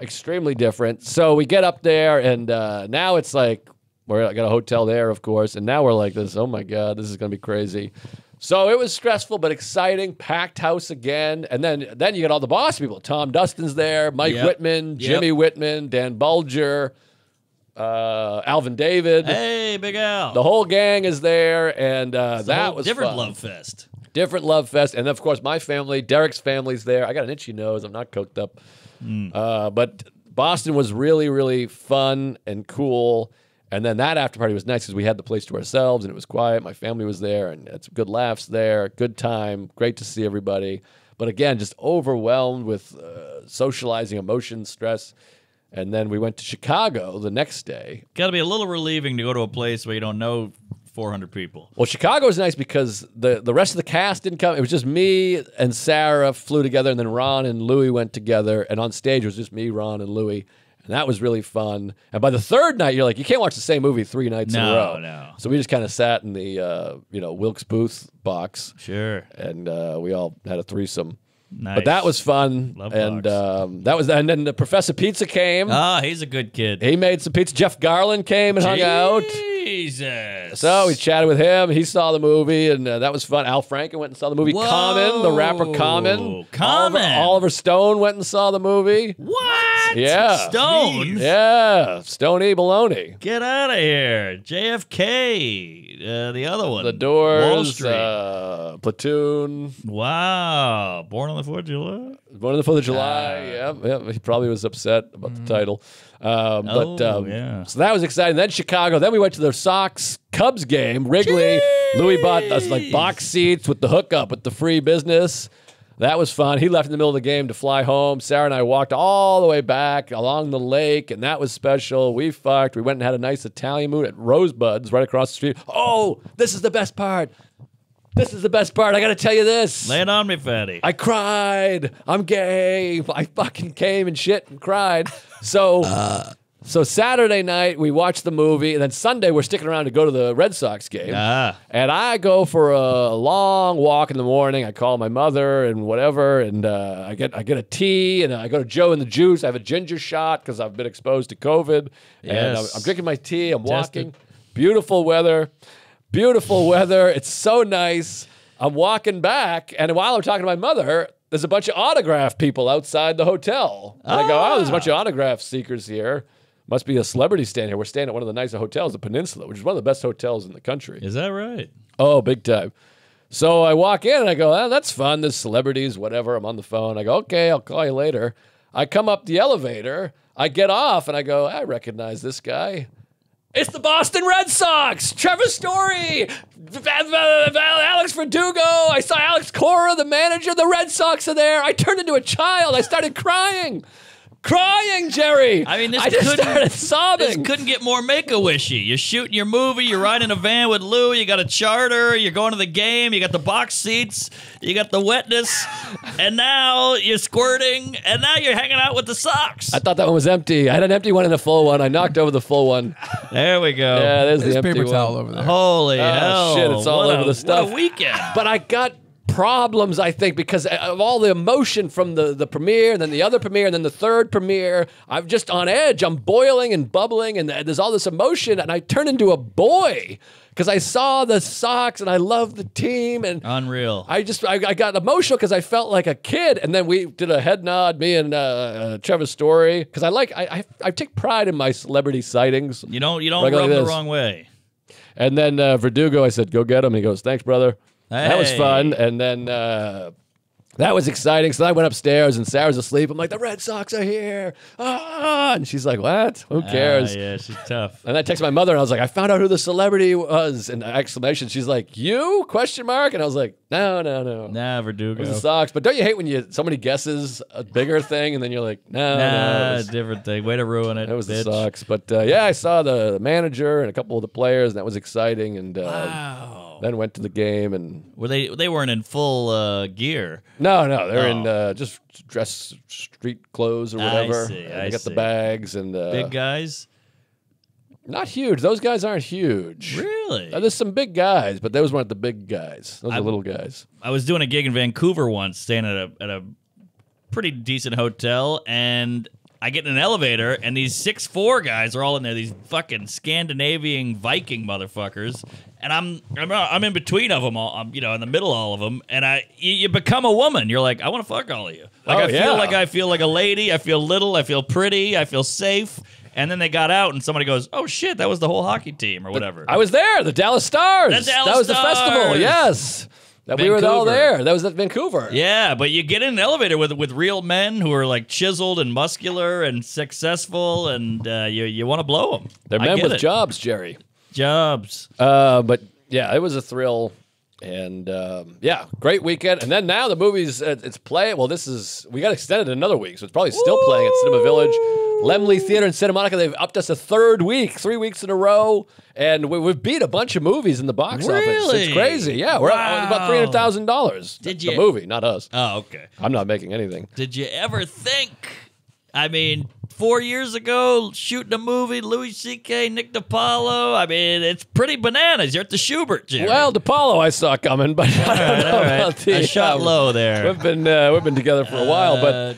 Extremely different. So we get up there, and uh, now it's like we're got a hotel there, of course, and now we're like this. Oh my god, this is gonna be crazy. So it was stressful but exciting, packed house again, and then then you get all the boss people. Tom Dustin's there, Mike Yep. Whitman, Yep. Jimmy Whitman, Dan Boulger, uh, Alvin David. Hey, Big Al. The whole gang is there, and uh, that was different fun. love fest. different love fest, and of course my family, Derek's family's there. I got an itchy nose. I'm not coked up, uh, but Boston was really really fun and cool. And then that after party was nice because we had the place to ourselves and it was quiet. My family was there and some good laughs there. Good time. Great to see everybody. But again, just overwhelmed with uh, socializing, emotion, stress. And then we went to Chicago the next day Got to be a little relieving to go to a place where you don't know 400 people. Well, Chicago was nice because the, the rest of the cast didn't come. It was just me and Sarah flew together, and then Ron and Louie went together. And on stage it was just me, Ron, and Louie. And that was really fun. And by the third night, you're like, you can't watch the same movie three nights in a No, row. no. So we just kind of sat in the uh, you know Wilkes Booth box, Sure. and uh, we all had a threesome. Nice. But that was fun. Love and um, that was and then the Professor Pizza came. Ah, he's a good kid. he made some pizza. Jeff Garlin came and hung out. Jesus. So we chatted with him. He saw the movie, and uh, that was fun. Al Franken went and saw the movie Whoa. Common, the rapper Common. Common. Oliver, Oliver Stone went and saw the movie. What? Yeah. Stone. Yeah, Stony Baloney. Get out of here. JFK. Uh, the other one. The Doors, Wall Street. uh, Platoon, wow. Born on the 4th of July? Born on the Fourth of July. yeah, yeah, he probably was upset about the title. Um, but Oh, um, yeah. so that was exciting. Then Chicago. Then we went to the Sox Cubs game. Wrigley. Louis bought us like box seats with the hookup with the free business. That was fun. He left in the middle of the game to fly home. Sarah and I walked all the way back along the lake, and that was special. We fucked. We went and had a nice Italian mood at Rosebuds right across the street. Oh, this is the best part. This is the best part. I got to tell you this. Lay it on me, fatty. I cried. I'm gay. I fucking came and shit and cried. So, so Saturday night we watched the movie, and then Sunday we're sticking around to go to the Red Sox game. Ah. And I go for a long walk in the morning. I call my mother and whatever, and uh, I get I get a tea, and I go to Joe and the Juice. I have a ginger shot because I've been exposed to COVID. Yes. And I'm, I'm drinking my tea. I'm Tested. walking. Beautiful weather. Beautiful weather. It's so nice. I'm walking back, and while I'm talking to my mother, there's a bunch of autograph people outside the hotel. And I go, oh, there's a bunch of ah. autograph seekers here. Must be a celebrity stand here. We're staying at one of the nicer hotels, the Peninsula, which is one of the best hotels in the country. Is that right? Oh, big time. So I walk in and I go, oh, that's fun. There's celebrities, whatever. I'm on the phone. I go, okay, I'll call you later. I come up the elevator. I get off and I go, I recognize this guy. It's the Boston Red Sox. Trevor Story, Alex Verdugo. I saw Alex Cora, the manager. The Red Sox are there. I turned into a child. I started crying, crying, Jerry. I mean, this I just couldn't- started This sobbing. couldn't get more make a wishy. You're shooting your movie, you're riding a van with Lou, you got a charter, you're going to the game, you got the box seats, you got the wetness, and now you're squirting, and now you're hanging out with the Sox. I thought that one was empty. I had an empty one and a full one. I knocked over the full one. There we go. Yeah, there's, There's the empty paper one. towel over there. Holy Oh, hell. shit, it's all What over a- the stuff. What a weekend. But I got problems, I think, because of all the emotion from the, the premiere, and then the other premiere, and then the third premiere. I'm just on edge. I'm boiling and bubbling, and there's all this emotion, and I turn into a boy because I saw the Sox and I love the team, and Unreal. I just I, I got emotional because I felt like a kid, and then we did a head nod, me and uh, uh, Trevor Story, because I like I, I I take pride in my celebrity sightings. you don't you don't Like- like the wrong way. And then uh, Verdugo, I said, "Go get him." He goes, "Thanks, brother." That was fun. And then uh, that was exciting. So I went upstairs, and Sarah's asleep. I'm like, "The Red Sox are here!" Ah! And she's like, "What? Who cares?" Ah, yeah, she's tough. And I texted my mother, and I was like, "I found out who the celebrity was!" And exclamation. She's like, "You?" Question mark. And I was like, "No, no, no." Nah, It Verdugo. was the Sox, but don't you hate when you somebody guesses a bigger thing and then you're like, no, no, Nah, it was, different thing. Way to ruin it. it was the. Sox. But uh, yeah, I saw the manager and a couple of the players, and that was exciting. And uh, Wow. Then went to the game, and Were they they weren't in full uh, gear. no, no, they're in Oh. uh, just dress street clothes or whatever. I see, And I got see. the bags and uh, Big guys. not huge. Those guys aren't huge. Really? Uh, there's some big guys, but those weren't the big guys. Those I- are little guys. I was doing a gig in Vancouver once, staying at a at a pretty decent hotel, and I get in an elevator, and these six four guys are all in there. These fucking Scandinavian Viking motherfuckers, and I'm I'm, uh, I'm in between of them all. I'm you know in the middle of all of them, and I you, you become a woman. You're like I want to fuck all of you. Like Oh, I feel yeah. like I feel like a lady. I feel little. I feel pretty. I feel safe. And then they got out, and somebody goes, "Oh shit, that was the whole hockey team or whatever." I was there. The Dallas Stars. The Dallas that was the festival. Yes. That we were all there. That was at Vancouver. Yeah, but you get in an elevator with with real men who are like chiseled and muscular and successful, and uh, you you want to blow them. They're men with jobs, Jerry. Jobs. Uh, but yeah, it was a thrill, and um, yeah, great weekend. And then now the movie's uh, it's playing. Well, this is we got extended another week, so it's probably still playing at Cinema Village, Laemmle Theater in Santa Monica. They've upped us a third week, three weeks in a row, and we, we've beat a bunch of movies in the box office. It's crazy. Yeah, we're at about three hundred thousand dollars. Did the you- movie, not us? Oh, okay. I'm not making anything. Did you ever think? I mean, four years ago, shooting a movie, Louis C.K., Nick DiPaolo. I mean, it's pretty bananas. You're at the Shubert, Jerry. Well, DiPaolo I saw coming, but I don't right, know right. about the, I shot um, low there. We've been uh, we've been together for a while, but Uh,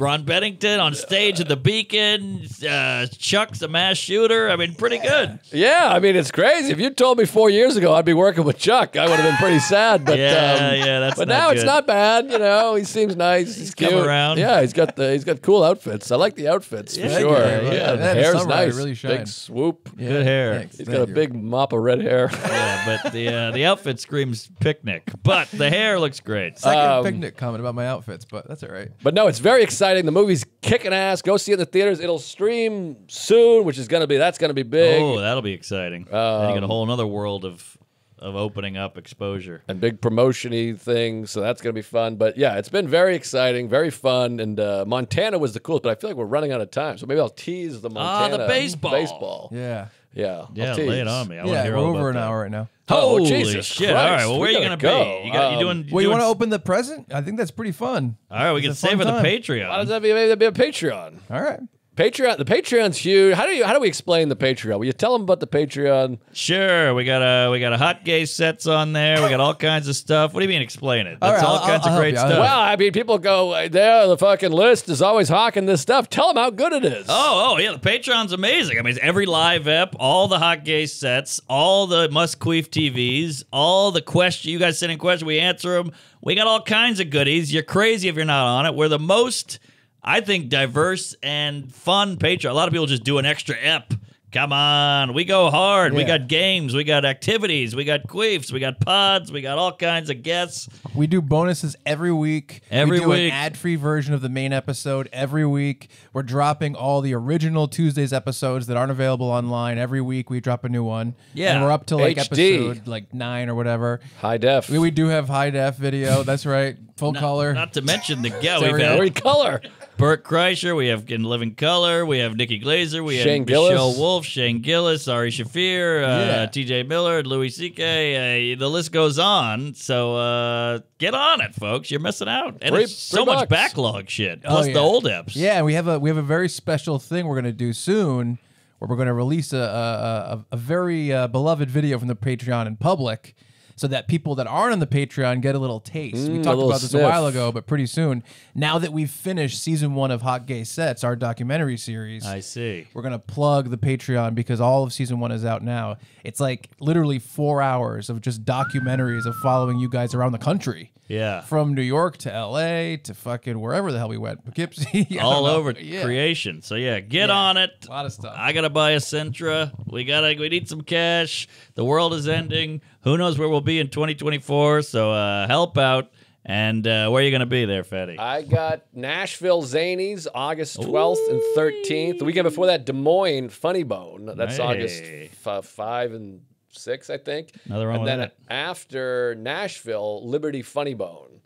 Ron Bennington on stage at the Beacon. Uh, Chuck's a mass shooter. I mean, pretty good. Yeah, I mean it's crazy. If you told me four years ago I'd be working with Chuck, I would have been pretty sad. But Yeah, um, yeah, that's But not now it's not bad. You know, he seems nice. He's, come cute. around. Yeah, he's got the he's got cool outfits. I like the outfits for Yeah, sure. yeah, Yeah, yeah. the Yeah, the hair's sunrise nice. really big shines. swoop. Good hair. Thanks. He's Thank got a big mop of red hair. Yeah, but the uh, the outfit screams picnic, but the hair looks great. Second Um, picnic comment about my outfits, but that's all right. But no, it's very exciting. The movie's kicking ass. Go see it in the theaters. It'll stream soon, which is gonna be that's gonna be big. Oh, that'll be exciting. then you get a Um, whole another world of of opening up exposure. and big promotion-y things, so that's gonna be fun. But yeah, it's been very exciting, very fun, and uh, Montana was the coolest. But I feel like we're running out of time, so maybe I'll tease the Montana Ah, the baseball. Baseball, Yeah. Yeah, I'll Yeah, tease. lay it on me. I want to yeah, hear we're over an that. hour right now. Oh, Holy Jesus shit! Christ. All right, well, We where are you gonna go. be? You got you Um, doing? Well, you want to open the present? I think that's pretty fun. All right, we It's can save fun it the. Patreon. Why does that be? Maybe that'd be a Patreon. All right. Patreon. The Patreon's huge. How do you? How do we explain the Patreon? Will you tell them about the Patreon? Sure, we got a we got a hot gay sets on there. We got all kinds of stuff. What do you mean explain it? That's right, all I'll- kinds I'll of great you. stuff. Well, I mean, people go there. The fucking list is always hawking this stuff. Tell them how good it is. Oh, oh yeah, the Patreon's amazing. I mean, it's every live ep, all the hot gay sets, all the must queef TVs, all the question you guys send in questions, we answer them. We got all kinds of goodies. You're crazy if you're not on it. We're the most, I think, diverse and fun Patreon. A lot of people just do an extra ep. Come on, we go hard. We got games, we got activities, we got queefs, we got pods, we got all kinds of guests. We do bonuses every week. Every we do week. an ad-free version of the main episode every week. We're dropping all the original Tuesdays episodes that aren't available online. Every week we drop a new one. Yeah. and we're up to like HD. episode like nine or whatever. High def. We, we do have high def video. That's right, full color. Not to mention the yeah, we've we Every color. Bert Kreischer, we have in Living Color, we have Nikki Glazer, we Shane have Michelle Wolf, Shane Gillis, Ari Shaffir, uh, Yeah. TJ Miller, Louis C.K. Uh, the list goes on. So uh, get on it, folks. You're missing out. And Three- it's so three much backlog shit. Oh, Plus yeah. the old eps. Yeah, and we have a we have a very special thing we're gonna do soon, where we're gonna release a a, a, a very uh, beloved video from the Patreon in public, so that people that aren't on the Patreon get a little taste. we Mm, a talked about this a while ago, but pretty soon, now that we've finished season one of Hot Gay Sets, our documentary series, I see. we're gonna plug the Patreon because all of season one is out now. It's like literally four hours of just documentaries of following you guys around the country. Yeah. From New York to L.A. to fucking wherever the hell we went, Poughkeepsie, All know. over Yeah. creation. So yeah, get Yeah. on it. A lot of stuff. I gotta buy a Sentra. We gotta. We need some cash. The world is ending. Who knows where we'll be in 2024? So uh, help out. And uh, where are you gonna be there, Fetty? I got Nashville Zanies August 12th and 13th. The weekend before that, Des Moines Funny Bone. That's Hey. August f- 5 and 6, I think. Nothing wrong and then that. after Nashville, Liberty Funny Bone,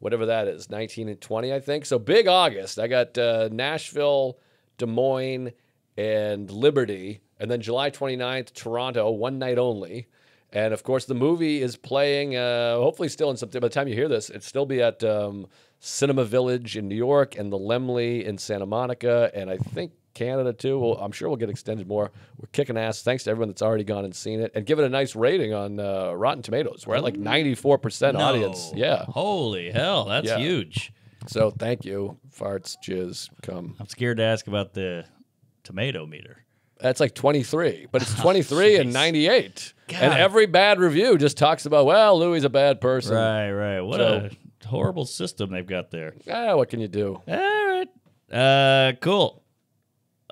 whatever that is, 19 and 20, I think. So big August. I got uh, Nashville, Des Moines, and Liberty. And then July 29th, Toronto, one night only. And of course, the movie is playing, uh, hopefully, still in September. By the time you hear this, it'll still be at um, Cinema Village in New York and the Laemmle in Santa Monica. And I think Canada too. Well, I'm sure we'll get extended more. We're kicking ass. Thanks to everyone that's already gone and seen it and give it a nice rating on uh, Rotten Tomatoes. We're at like 94% audience. Yeah. Holy hell, that's Yeah. huge. So thank you. Farts, jizz, come. I'm scared to ask about the tomato meter. That's like 23, but it's 23 and jeez. 98. And every bad review just talks about, well, Louis a bad person. Right, right. What So- a horrible system they've got there. Ah, what can you do? All right. Uh, cool.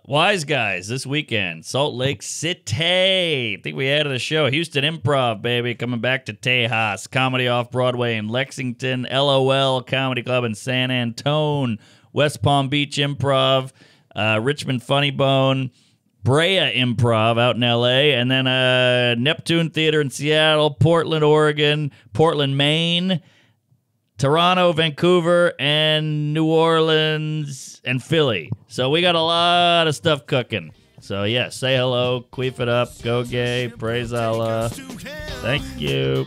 Wise guys this weekend, Salt Lake City. I think we added a show. Houston Improv, baby, coming back to Tejas. Comedy off Broadway in Lexington. LOL Comedy Club in San Antone. West Palm Beach Improv. Uh, Richmond Funny Bone. Brea Improv out in LA. And then uh, Neptune Theater in Seattle. Portland, Oregon. Portland, Maine. Toronto, Vancouver, and New Orleans and Philly. So we got a lot of stuff cooking. So yeah, say hello, queef it up, go gay, praise Allah. Thank you.